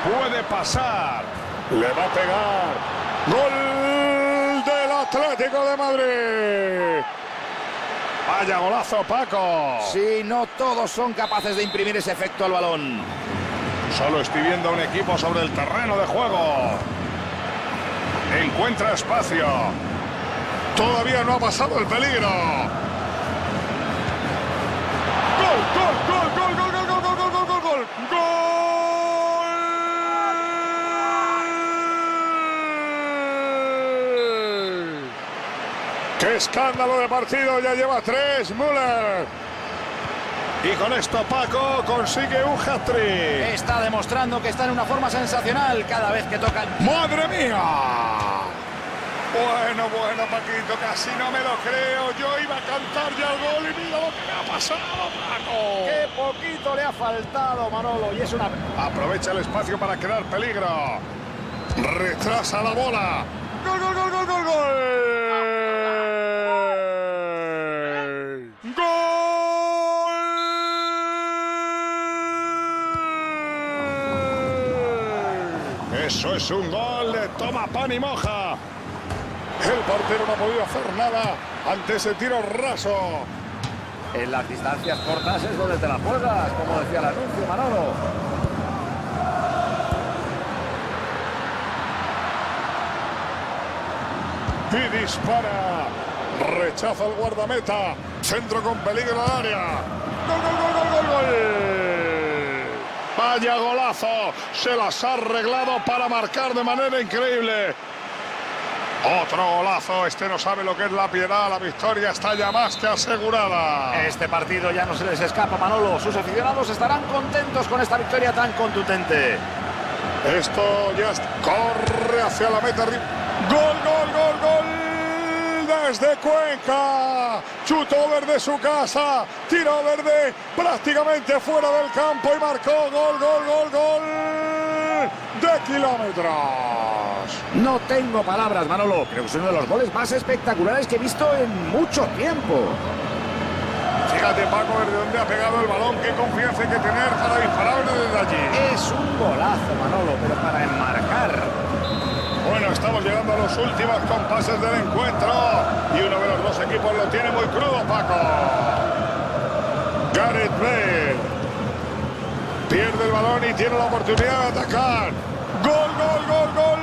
Puede pasar. Le va a pegar. Gol del Atlético de Madrid. Vaya golazo, Paco. Sí, no todos son capaces de imprimir ese efecto al balón. Solo estoy viendo a un equipo sobre el terreno de juego. Encuentra espacio. Todavía no ha pasado el peligro. Escándalo de partido! Ya lleva tres, Müller. Y con esto Paco consigue un hat-trick. Está demostrando que está en una forma sensacional cada vez que toca. el- ¡Madre mía! Bueno, bueno, Paquito, casi no me lo creo. Yo iba a cantar ya el gol y mira lo que me ha pasado, Paco. ¡Qué poquito le ha faltado, Manolo! Y es una... Aprovecha el espacio para crear peligro. Retrasa la bola. ¡Gol, gol, gol, gol, gol, gol! ¡Gol! Eso es un gol de toma pan y moja. El portero no ha podido hacer nada ante ese tiro raso. En las distancias cortas es donde te la juegas, como decía el anuncio, Manolo. y dispara. Rechaza el guardameta. Centro con peligro al área. ¡Gol, gol, gol, gol, gol, gol! Vaya golazo. Se las ha arreglado para marcar de manera increíble. Otro golazo. Este no sabe lo que es la piedad. La victoria está ya más que asegurada. Este partido ya no se les escapa, Manolo. Sus aficionados estarán contentos con esta victoria tan contundente. Esto ya está. corre hacia la meta. arri- Gol, gol, gol, gol. Desde Cuenca. Chutó desde su casa. Tiró desde prácticamente fuera del campo y marcó gol, gol, gol, gol. De kilómetros. No tengo palabras, Manolo. Creo que es uno de los goles más espectaculares que he visto en mucho tiempo. Fíjate, Paco, desde dónde ha pegado el balón. Qué confianza hay que tener para disparar desde allí. Es un golazo, Manolo, pero para enmarcar. Bueno, estamos llegando a los últimos compases del encuentro. Y uno de los dos equipos lo tiene muy crudo, Paco. Gareth Bale. Pierde el balón y tiene la oportunidad de atacar. Gol, gol, gol, gol.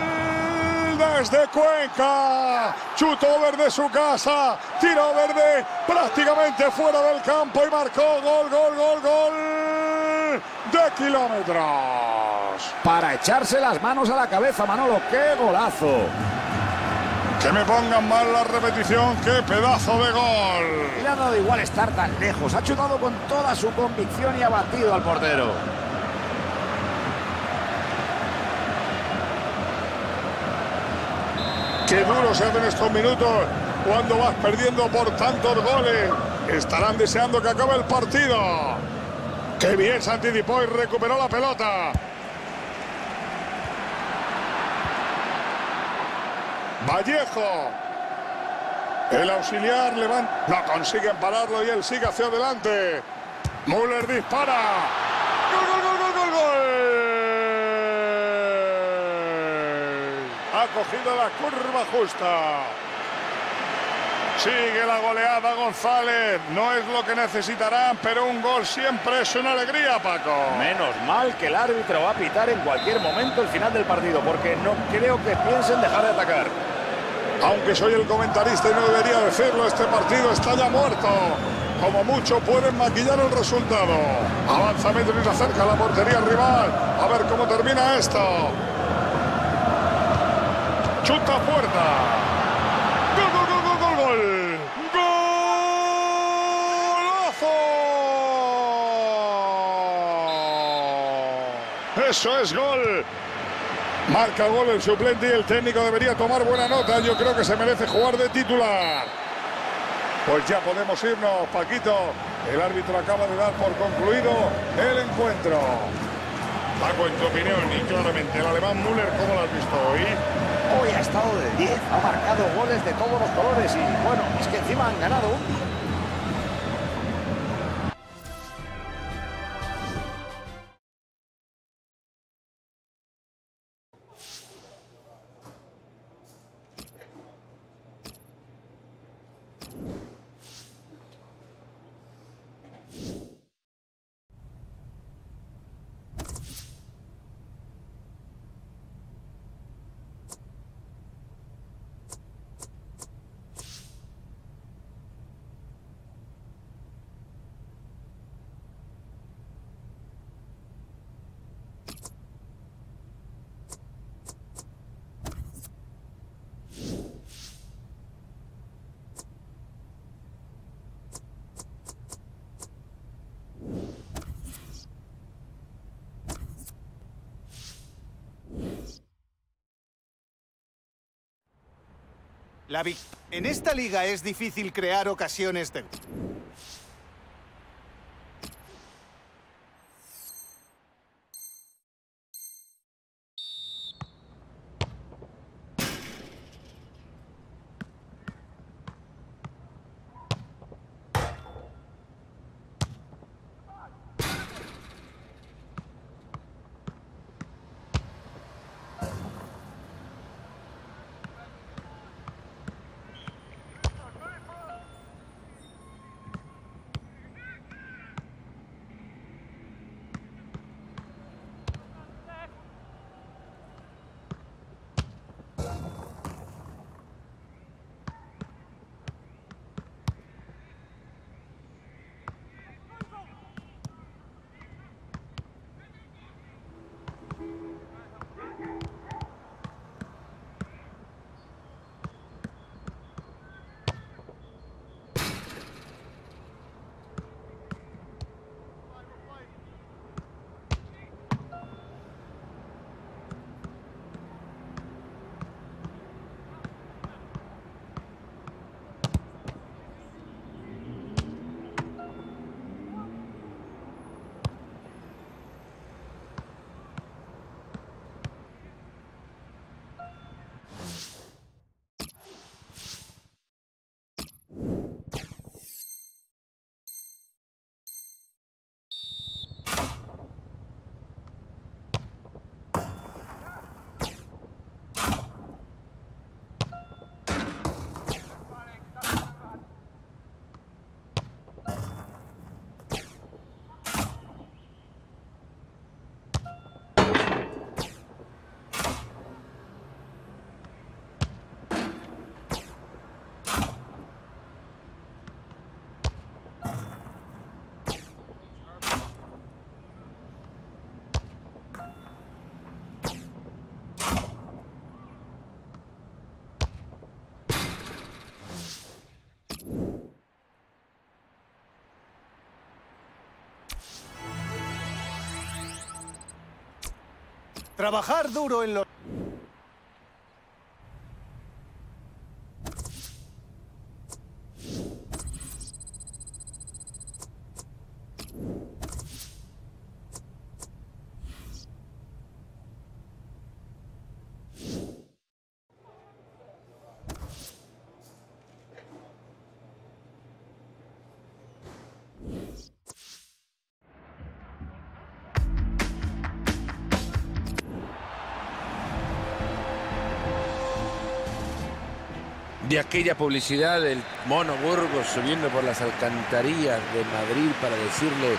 Desde Cuenca. Chutó desde su casa. Tiró verde prácticamente fuera del campo y marcó gol, gol, gol, gol. De kilómetros. Para echarse las manos a la cabeza, Manolo. ¡Qué golazo! Que me pongan mal la repetición. ¡Qué pedazo de gol! Le ha dado igual estar tan lejos. Ha chutado con toda su convicción y ha batido al portero. Qué duro se hacen estos minutos cuando vas perdiendo por tantos goles. Estarán deseando que acabe el partido. Qué bien se anticipó y recuperó la pelota. Vallejo. El auxiliar levanta. No consiguen pararlo y él sigue hacia adelante. Müller dispara. ¡Gol, gol, gol, gol, gol, gol! Ha cogido la curva justa. Sigue la goleada González. No es lo que necesitarán, pero un gol siempre es una alegría, Paco. Menos mal que el árbitro va a pitar en cualquier momento el final del partido, porque no creo que piensen dejar de atacar. Aunque soy el comentarista y no debería decirlo, este partido está ya muerto. Como mucho pueden maquillar el resultado. Avanza y acerca a la portería rival. A ver cómo termina esto. Chuta puerta. Gol, gol, gol, gol, gol, gol. ¡Golazo! Eso es gol. Marca gol el suplente y el técnico debería tomar buena nota. Yo creo que se merece jugar de titular. Pues ya podemos irnos, Paquito. El árbitro acaba de dar por concluido el encuentro. Paco, en tu opinión, y claramente, el alemán Müller, ¿cómo lo has visto hoy? Hoy ha estado de 10, ha marcado goles de todos los colores y bueno, es que encima han ganado La vic- En esta liga es difícil crear ocasiones de... Trabajar duro en los... de aquella publicidad del mono Burgos subiendo por las alcantarillas de Madrid para decirle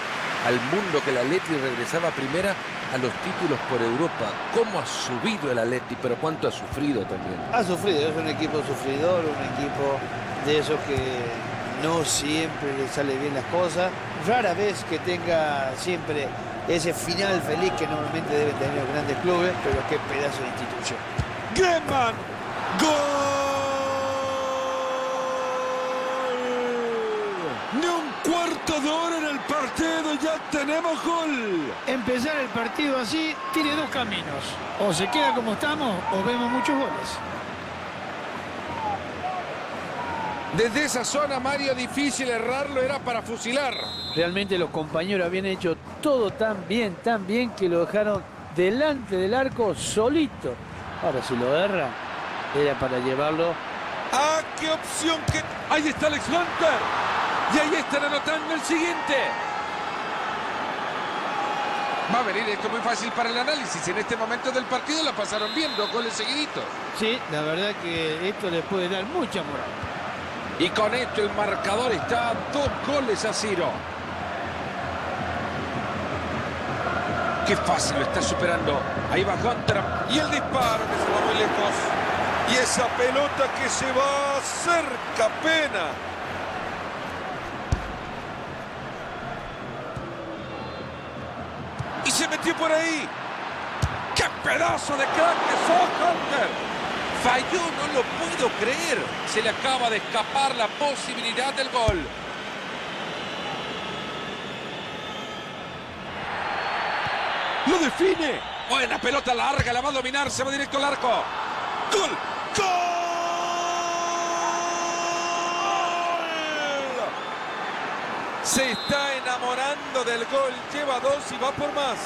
al mundo que el Atleti regresaba primera a los títulos por Europa. ¿Cómo ha subido el Atleti, pero cuánto ha sufrido también? Ha sufrido, es un equipo sufridor, un equipo de esos que no siempre le sale bien las cosas. Rara vez que tenga siempre ese final feliz que normalmente deben tener los grandes clubes, pero qué pedazo de institución. Griezmann, gol. Ni un cuarto de hora en el partido, ya tenemos gol. Empezar el partido así tiene dos caminos. O se queda como estamos o vemos muchos goles. Desde esa zona, Mario, difícil errarlo, era para fusilar. Realmente los compañeros habían hecho todo tan bien, tan bien que lo dejaron delante del arco solito. Ahora si lo erra, era para llevarlo. ¡Ah, qué opción que... Ahí está Alex Hunter. Y ahí están anotando el siguiente. Va a venir esto muy fácil para el análisis. En este momento del partido la pasaron bien, dos goles seguiditos. Sí, la verdad que esto les puede dar mucha moral. Y con esto el marcador está a dos goles a cero. Qué fácil lo está superando. Ahí va Hunter. Y el disparo que se va muy lejos. Y esa pelota que se va cerca pena. Por ahí. ¡Qué pedazo de crack que sos, Hunter! Falló, no lo puedo creer. Se le acaba de escapar la posibilidad del gol. Lo define. Buena pelota larga, la va a dominar, se va directo al arco. ¡Gol! ¡Gol! Se está enamorando del gol, lleva dos y va por más.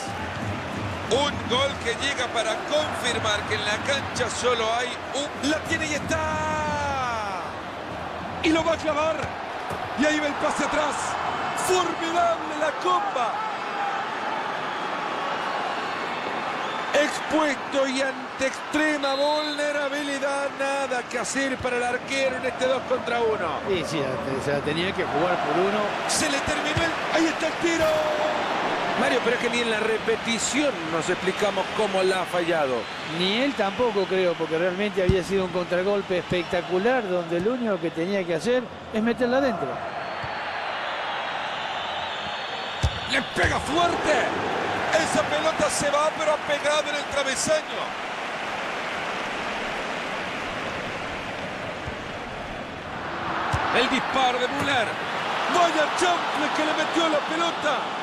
Un gol que llega para confirmar que en la cancha solo hay un... ¡La tiene y está! Y lo va a clavar. Y ahí va el pase atrás. Formidable la comba. Expuesto y ante extrema vulnerabilidad, nada que hacer para el arquero en este 2 contra 1. Sí, sí, se la tenía que jugar por uno. Se le terminó el... ¡Ahí está el tiro! Mario, pero es que ni en la repetición nos explicamos cómo la ha fallado. Ni él tampoco creo, porque realmente había sido un contragolpe espectacular donde lo único que tenía que hacer es meterla adentro. ¡Le pega fuerte! Esa pelota se va, pero ha pegado en el travesaño. El disparo de Müller. Vaya chample que le metió la pelota.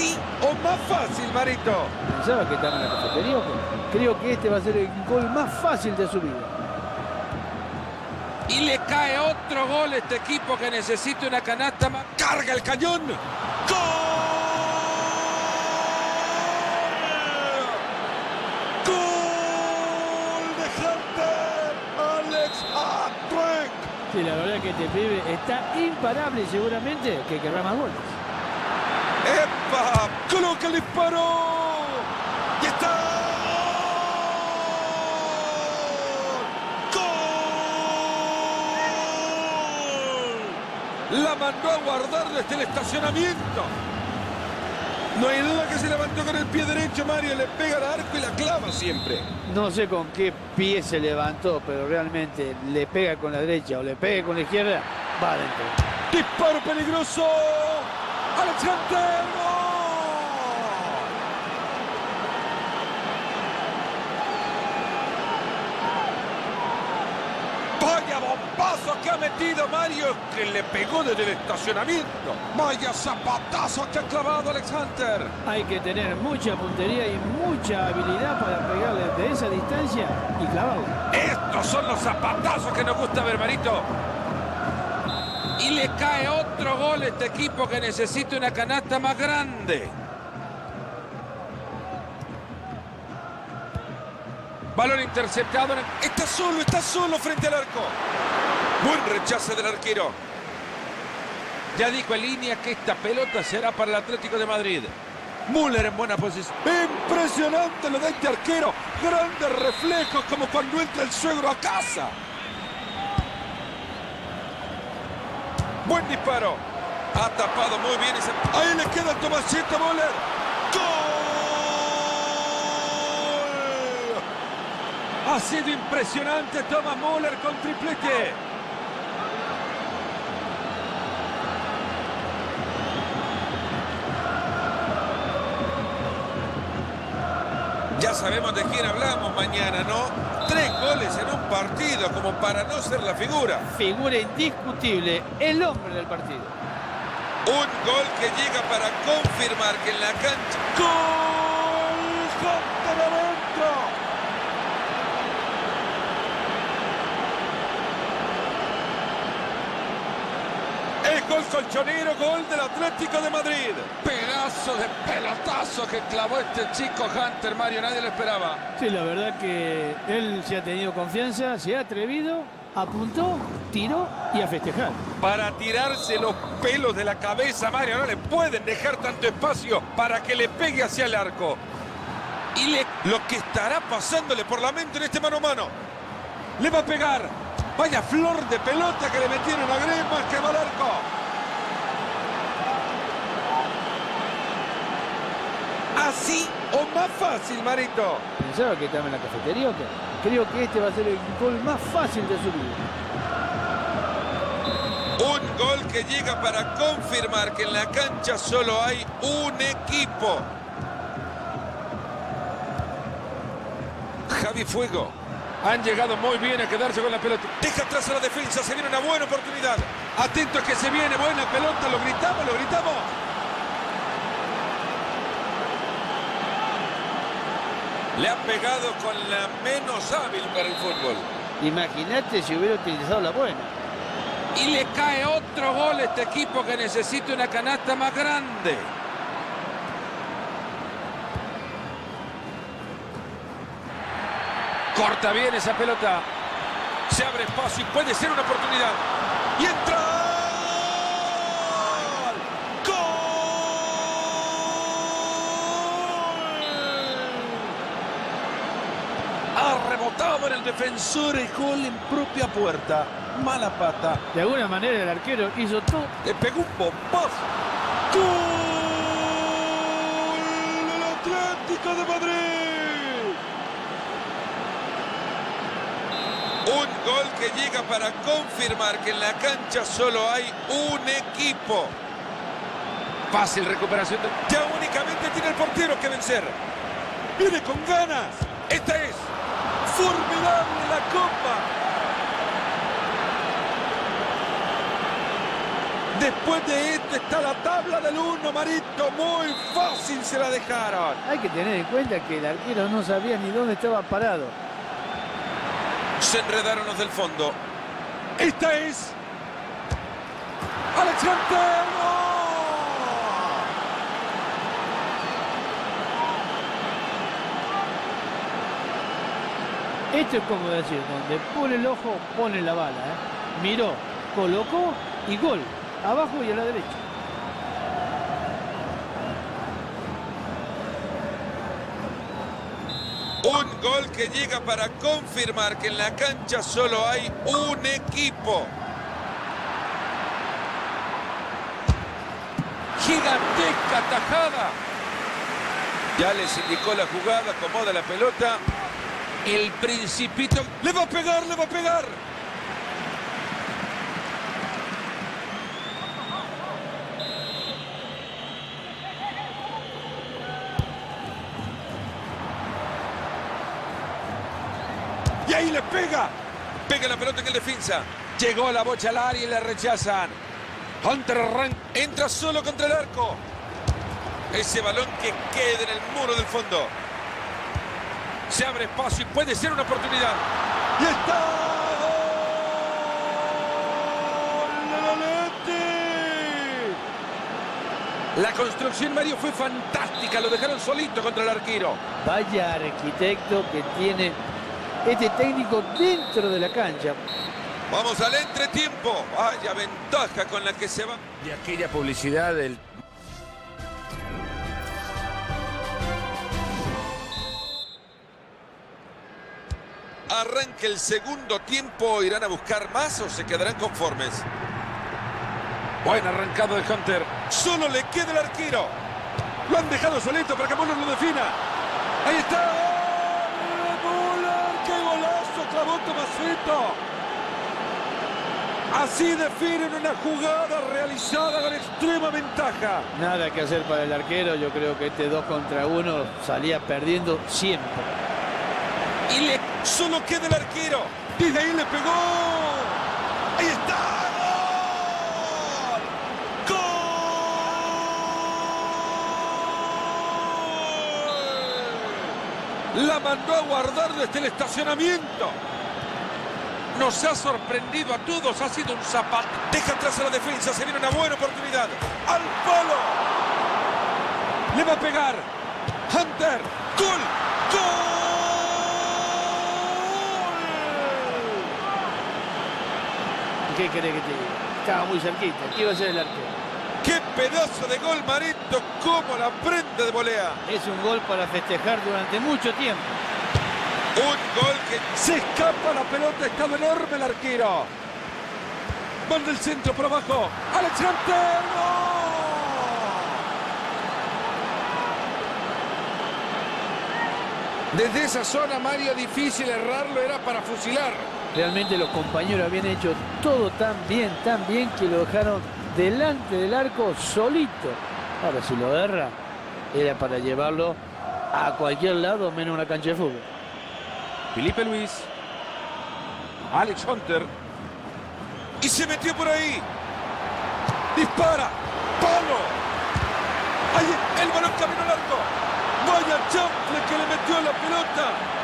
Así o más fácil, Marito. Pensaba que estaba en la cafetería. Creo que este va a ser el gol más fácil de su vida. Y le cae otro gol a este equipo que necesita una canasta más. ¡Carga el cañón! ¡Gol! Sí, la verdad que este pibe está imparable y seguramente que querrá más goles. ¡Epa! ¡Coloca el disparo! ¡Y está! ¡Gol! La mandó a guardar desde el estacionamiento. No hay duda que se levantó con el pie derecho, Mario. Le pega al arco y la clava siempre. No sé con qué pie se levantó, pero realmente le pega con la derecha o le pega con la izquierda, va adentro. ¡Disparo peligroso! ¡Alex Hunter! ¡Gol! Vaya bombazo que ha que le pegó desde el estacionamiento. Vaya zapatazo que ha clavado Alex Hunter. Hay que tener mucha puntería y mucha habilidad para pegarle de esa distancia y clavarlo. Estos son los zapatazos que nos gusta ver, Marito. Y le cae otro gol a este equipo que necesita una canasta más grande. Balón interceptado. Está solo, está solo frente al arco. Buen rechazo del arquero. Ya dijo en línea que esta pelota será para el Atlético de Madrid. Müller en buena posición. Impresionante lo de este arquero. Grandes reflejos como cuando entra el suegro a casa. Buen disparo. Ha tapado muy bien ese... Ahí le queda el Tomasito Müller. ¡Gol! Ha sido impresionante Thomas Müller con triplete. Sabemos de quién hablamos mañana, ¿no? Tres goles en un partido como para no ser la figura. Figura indiscutible, el hombre del partido. Un gol que llega para confirmar que en la cancha... ¡Gol! ¡Hunter adentro! El gol colchonero, gol del Atlético de Madrid. Pedazo de pelotazo que clavó este chico Hunter, Mario. Nadie lo esperaba. Sí, la verdad que él se ha tenido confianza, se ha atrevido, apuntó, tiró y a festejar. Para tirarse los pelos de la cabeza, Mario. No le pueden dejar tanto espacio para que le pegue hacia el arco. Y le, lo que estará pasándole por la mente en este mano a mano. Le va a pegar. Vaya flor de pelota que le metieron a Griezmann que va al arco. Así o más fácil, Marito. Pensaba que estaba en la cafetería o qué? Creo que este va a ser el gol más fácil de su vida. Un gol que llega para confirmar que en la cancha solo hay un equipo. Javi Fuego. Han llegado muy bien a quedarse con la pelota. Deja atrás a la defensa, se viene una buena oportunidad. Atento que se viene, buena pelota, lo gritamos, lo gritamos. Le ha pegado con la menos hábil para el fútbol. Imagínate si hubiera utilizado la buena. Y le cae otro gol a este equipo que necesita una canasta más grande. Corta bien esa pelota. Se abre espacio y puede ser una oportunidad. Y entra. ¡Gol! Ha rebotado en el defensor el gol en propia puerta. Mala pata. De alguna manera el arquero hizo todo. Le pegó un bombazo. ¡Gol! ¡El Atlético de Madrid! Un gol que llega para confirmar que en la cancha solo hay un equipo. Fácil recuperación. de- Ya únicamente tiene el portero que vencer. Viene con ganas. Esta es formidable la copa. Después de esto está la tabla del uno, Marito. Muy fácil se la dejaron. Hay que tener en cuenta que el arquero no sabía ni dónde estaba parado. Se enredaron los del fondo. Esta es. Alex Hunter. ¡Gol! Esto es como decir, donde pone el ojo, pone la bala. ¿eh? Miró, colocó y gol. Abajo y a la derecha. Un gol que llega para confirmar que en la cancha solo hay un equipo. Gigantesca tajada. Ya les indicó la jugada, acomoda la pelota. El principito. Le va a pegar, le va a pegar. Y ahí le pega. Pega la pelota en el defensa. Llegó la bocha al área y la rechazan. Hunter entra solo contra el arco. Ese balón que queda en el muro del fondo. Se abre espacio y puede ser una oportunidad. ¡Y está! ¡Gol! La construcción, Mario, fue fantástica. Lo dejaron solito contra el arquero. Vaya arquitecto que tiene este técnico dentro de la cancha. Vamos al entretiempo. Vaya ventaja con la que se va. De aquella publicidad del Arranca el segundo tiempo. ¿Irán a buscar más o se quedarán conformes? Buen arrancado de Hunter. Solo le queda el arquero. Lo han dejado solito para que Müller lo defina. Ahí está. Müller. ¡Qué golazo! Clavó Tomasito. Así definen una jugada realizada con extrema ventaja. Nada que hacer para el arquero. Yo creo que este 2 contra 1 salía perdiendo siempre. Y le solo queda el arquero. Desde ahí le pegó. Ahí está. La mandó a guardar desde el estacionamiento. Nos ha sorprendido a todos. Ha sido un zapato. Deja atrás a la defensa. Se viene una buena oportunidad. Al palo. Le va a pegar. Hunter. Gol. ¿Qué querés que te diga? Estaba muy cerquita. ¿Qué iba a ser el arquero? ¡Qué pedazo de gol, Marito! ¡Cómo la prende de volea! Es un gol para festejar durante mucho tiempo. Un gol que se escapa la pelota. Estaba enorme el arquero. Van del centro por abajo. Alex Hunter. ¡No! Desde esa zona, Mario, difícil errarlo. Era para fusilar. Realmente los compañeros habían hecho todo tan bien, tan bien que lo dejaron delante del arco solito. Ahora si lo erra, era para llevarlo a cualquier lado menos una cancha de fútbol. Felipe Luis. Alex Hunter. Y se metió por ahí. Dispara. Palo. Ahí el balón camino al arco. Vaya chanfle que le metió la pelota.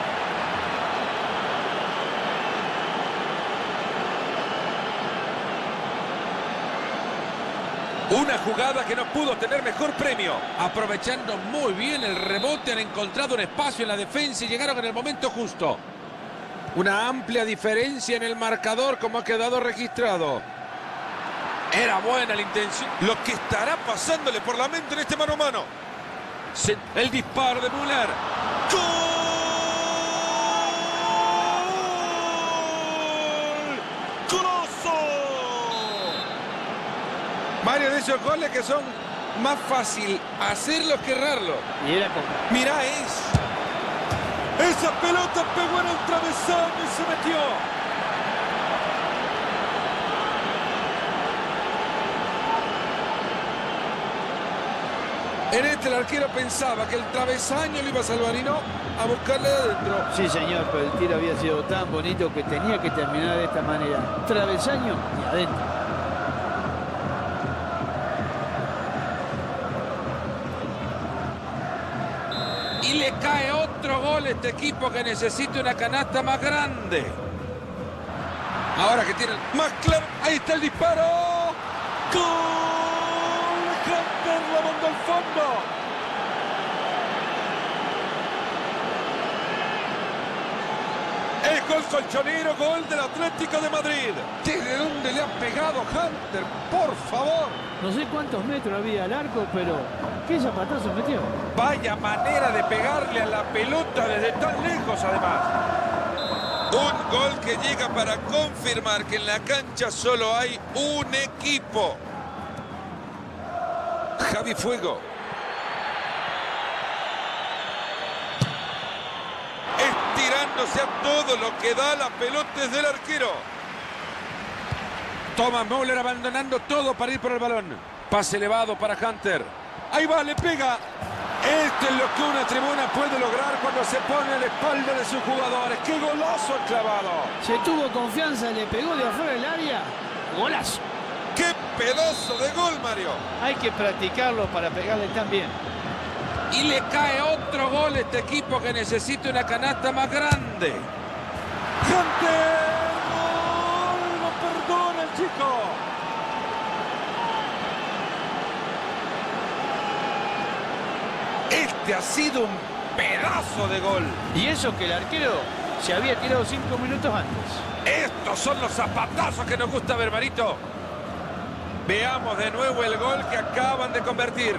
Una jugada que no pudo tener mejor premio. Aprovechando muy bien el rebote, han encontrado un espacio en la defensa y llegaron en el momento justo. Una amplia diferencia en el marcador como ha quedado registrado. Era buena la intención. Lo que estará pasándole por la mente en este mano a mano. Se- El disparo de Müller. ¡Gol! Esos goles que son más fácil hacerlos que errarlo. Y era como... Mirá eso. Esa pelota pegó en el travesaño y se metió. En este el arquero pensaba que el travesaño lo iba a salvar y no a buscarle de adentro. Sí, señor, pero el tiro había sido tan bonito que tenía que terminar de esta manera. Travesaño y adentro. Este equipo que necesita una canasta más grande. Ahora que tienen más claro. Ahí está el disparo. ¡Gol! Hunter lo mandó al fondo. Gol colchonero, gol del Atlético de Madrid. ¿Desde dónde le ha pegado Hunter? Por favor. No sé cuántos metros había al arco, pero qué zapatazo metió. Vaya manera de pegarle a la pelota desde tan lejos, además. Un gol que llega para confirmar que en la cancha solo hay un equipo. Javi Fuego. Estirándose a todo lo que da la pelota es del arquero. Thomas Müller abandonando todo para ir por el balón. Pase elevado para Hunter. Ahí va, le pega. Esto es lo que una tribuna puede lograr cuando se pone a la espalda de sus jugadores. ¡Qué golazo ha clavado! Se tuvo confianza, le pegó de afuera del área. Golazo. ¡Qué pedazo de gol, Mario! Hay que practicarlo para pegarle tan bien. Y le cae otro gol a este equipo que necesita una canasta más grande. ¡Hunter! ¡Gol! ¡No perdona el chico! Este ha sido un pedazo de gol. Y eso que el arquero se había tirado cinco minutos antes. Estos son los zapatazos que nos gusta ver, Marito. Veamos de nuevo el gol que acaban de convertir.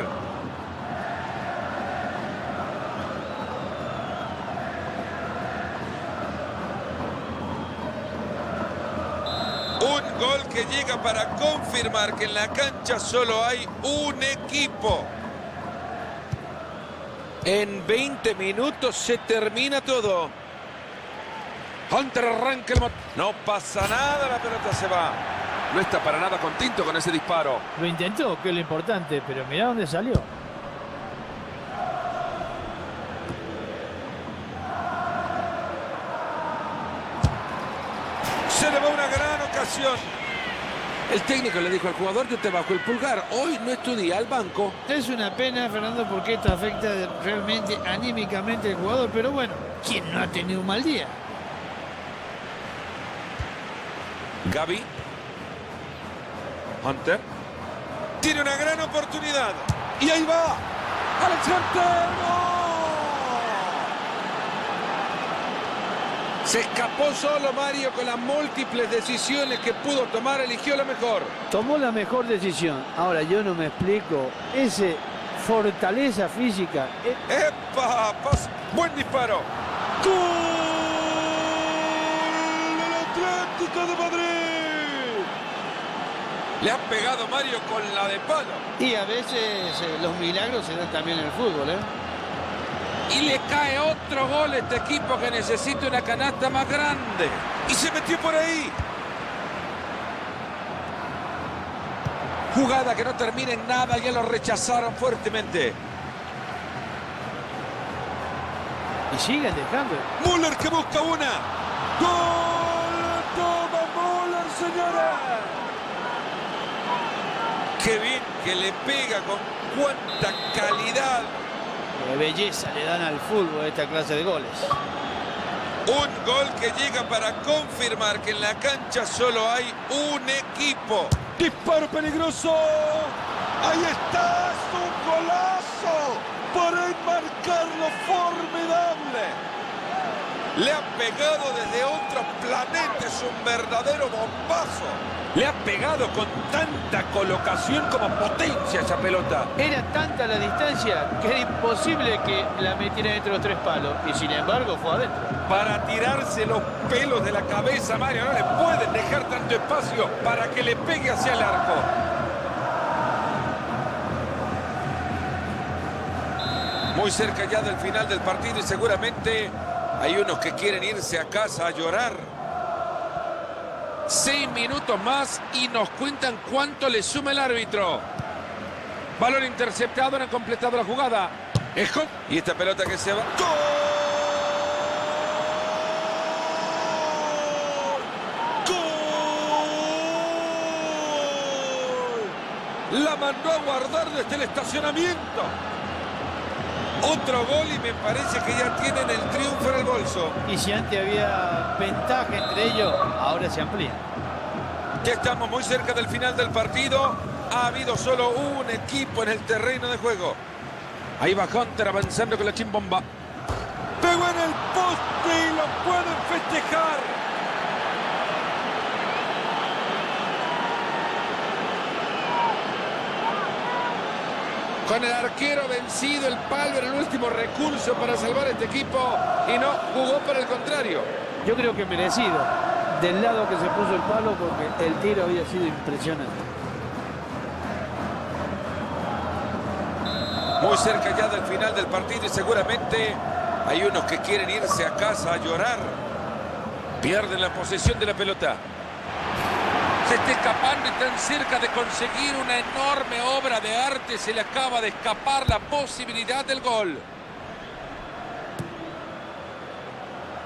Un gol que llega para confirmar que en la cancha solo hay un equipo. En 20 minutos se termina todo. Hunter arranca el. No pasa nada, la pelota se va. No está para nada contento con ese disparo. Lo intentó, que es lo importante, pero mirá dónde salió. Técnico le dijo al jugador, yo te bajo el pulgar. Hoy no es tu día al banco. Es una pena, Fernando, porque esto afecta realmente anímicamente al jugador, pero bueno, ¿quién no ha tenido un mal día? Gaby. Hunter. Tiene una gran oportunidad. Y ahí va. Alex Hunter. ¡Gol! Se escapó solo Mario con las múltiples decisiones que pudo tomar, eligió la mejor. Tomó la mejor decisión. Ahora yo no me explico. Ese fortaleza física. eh, ¡Epa! Pas- Buen disparo. ¡Gol! del Atlético de Madrid! Le ha pegado Mario con la de palo. Y a veces eh, los milagros se dan también en el fútbol, ¿eh? Y le cae otro gol a este equipo que necesita una canasta más grande. Y se metió por ahí. Jugada que no termina en nada, ya lo rechazaron fuertemente. Y siguen dejando. Müller que busca una. ¡Gol! ¡Toma Müller, señora! Qué bien que le pega con cuánta calidad. Qué belleza le dan al fútbol esta clase de goles. Un gol que llega para confirmar que en la cancha solo hay un equipo. Disparo peligroso. Ahí está, es un golazo para enmarcarlo formidable. Le ha pegado desde otro planeta, es un verdadero bombazo. Le ha pegado con tanta colocación como potencia esa pelota. Era tanta la distancia que era imposible que la metiera dentro de los tres palos. Y sin embargo fue adentro. para tirarse los pelos de la cabeza, Mario. No le pueden dejar tanto espacio para que le pegue hacia el arco. Muy cerca ya del final del partido y seguramente hay unos que quieren irse a casa a llorar. Seis minutos más y nos cuentan cuánto le suma el árbitro. Balón interceptado, no han completado la jugada. Y esta pelota que se va. ¡Gol! La mandó a guardar desde el estacionamiento. Otro gol y me parece que ya tienen el triunfo en el bolso. Y si antes había ventaja entre ellos, ahora se amplía. Ya estamos muy cerca del final del partido. Ha habido solo un equipo en el terreno de juego. Ahí va Hunter avanzando con la chimbomba. Pegó en el poste y lo pueden festejar. Con el arquero vencido, el palo era el último recurso para salvar a este equipo y no jugó para el contrario. Yo creo que merecido. Del lado que se puso el palo porque el tiro había sido impresionante. Muy cerca ya del final del partido y seguramente hay unos que quieren irse a casa a llorar. Pierden la posesión de la pelota. Se está escapando y tan cerca de conseguir una enorme obra de arte. Se le acaba de escapar la posibilidad del gol.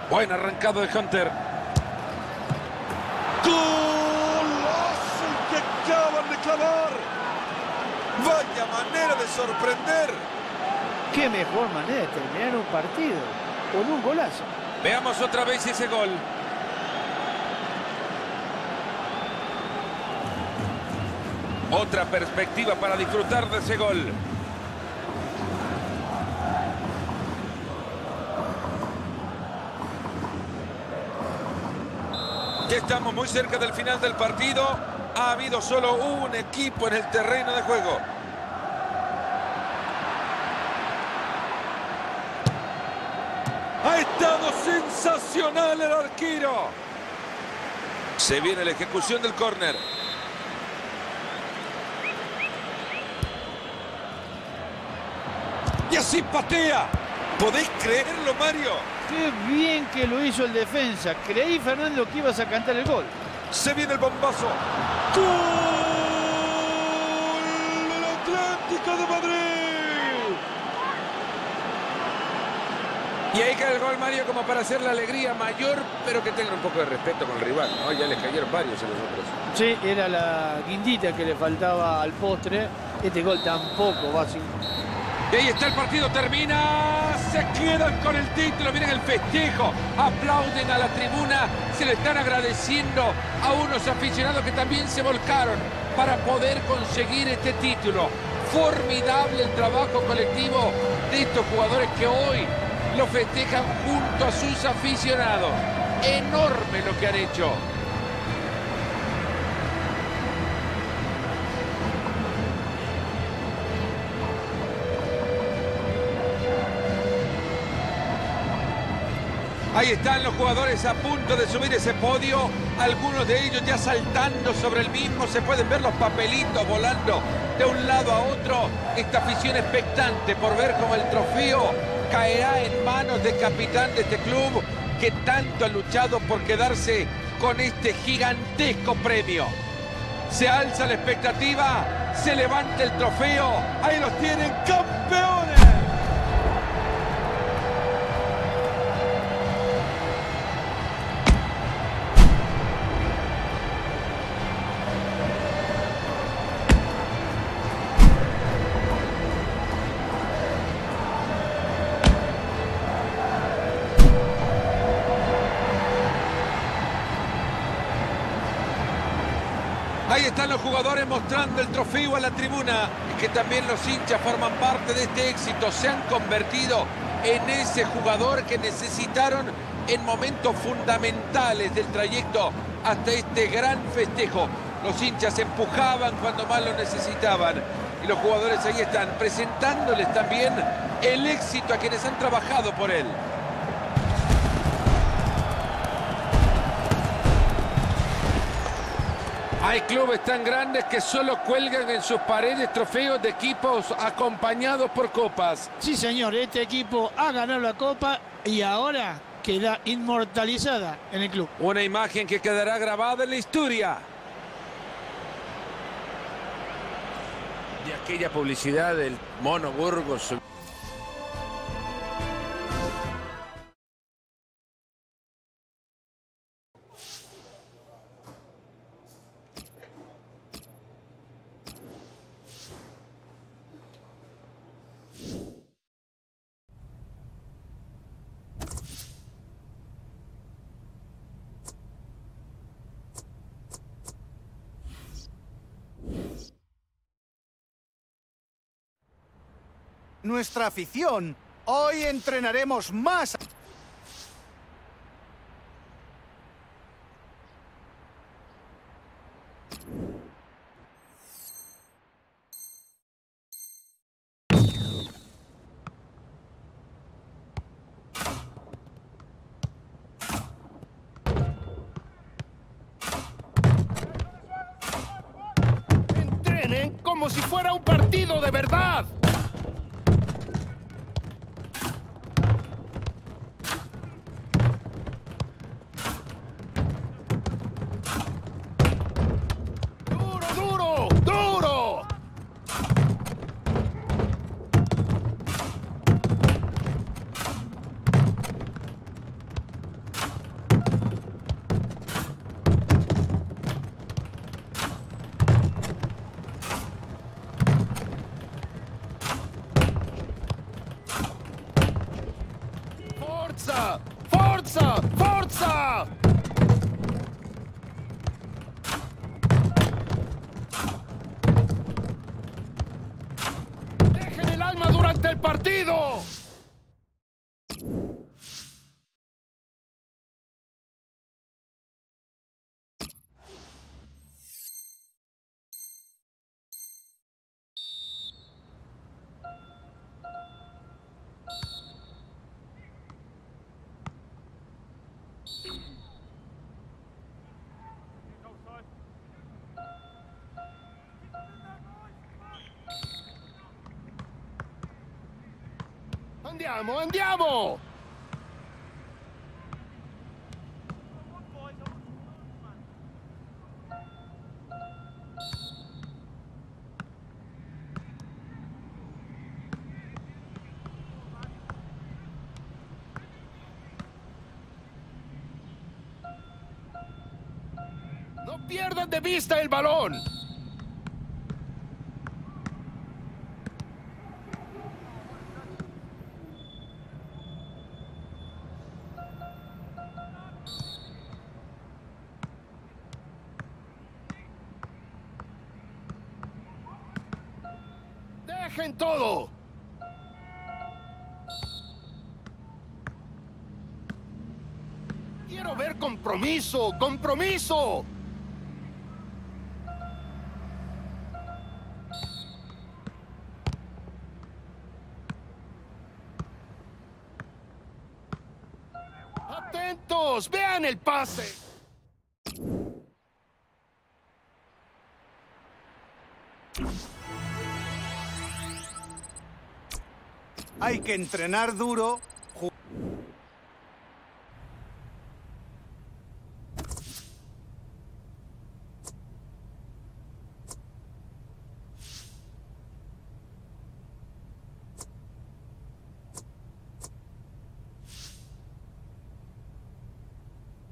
Buen arrancado de Hunter. ¡Golazo que acaban de clavar! Vaya manera de sorprender. Qué mejor manera de terminar un partido. Con un golazo. Veamos otra vez ese gol. Otra perspectiva para disfrutar de ese gol. Ya estamos muy cerca del final del partido. Ha habido solo un equipo en el terreno de juego. Ha estado sensacional el arquero. Se viene la ejecución del córner. Y así patea. ¿Podéis creerlo, Mario? Qué bien que lo hizo el defensa. Creí, Fernando, que ibas a cantar el gol. Se viene el bombazo. ¡Gol del Atlético de Madrid! Y ahí cae el gol, Mario, como para hacer la alegría mayor, pero que tengan un poco de respeto con el rival, ¿no? Ya les cayeron varios a los otros. Sí, era la guindita que le faltaba al postre. Este gol tampoco va sin... Y ahí está el partido, termina, se quedan con el título, miren el festejo, aplauden a la tribuna, se le están agradeciendo a unos aficionados que también se volcaron para poder conseguir este título. Formidable el trabajo colectivo de estos jugadores que hoy lo festejan junto a sus aficionados. Enorme lo que han hecho. Ahí están los jugadores a punto de subir ese podio. Algunos de ellos ya saltando sobre el mismo. Se pueden ver los papelitos volando de un lado a otro. Esta afición expectante por ver cómo el trofeo caerá en manos del capitán de este club que tanto ha luchado por quedarse con este gigantesco premio. Se alza la expectativa, se levanta el trofeo. Ahí los tienen campeones. Jugadores mostrando el trofeo a la tribuna. Que también los hinchas forman parte de este éxito. Se han convertido en ese jugador que necesitaron en momentos fundamentales del trayecto hasta este gran festejo. Los hinchas empujaban cuando más lo necesitaban. Y los jugadores ahí están presentándoles también el éxito a quienes han trabajado por él. Hay clubes tan grandes que solo cuelgan en sus paredes trofeos de equipos acompañados por copas. Sí, señor, este equipo ha ganado la Copa y ahora queda inmortalizada en el club. Una imagen que quedará grabada en la historia. De aquella publicidad del Mono Burgos. Nuestra afición. Hoy entrenaremos más. ¡Forza! ¡Forza! ¡Dejen el alma durante el partido! Andiamo, andiamo! No pierdan de vista el balón. Dejen todo. Quiero ver compromiso, compromiso. Pase. Hay que entrenar duro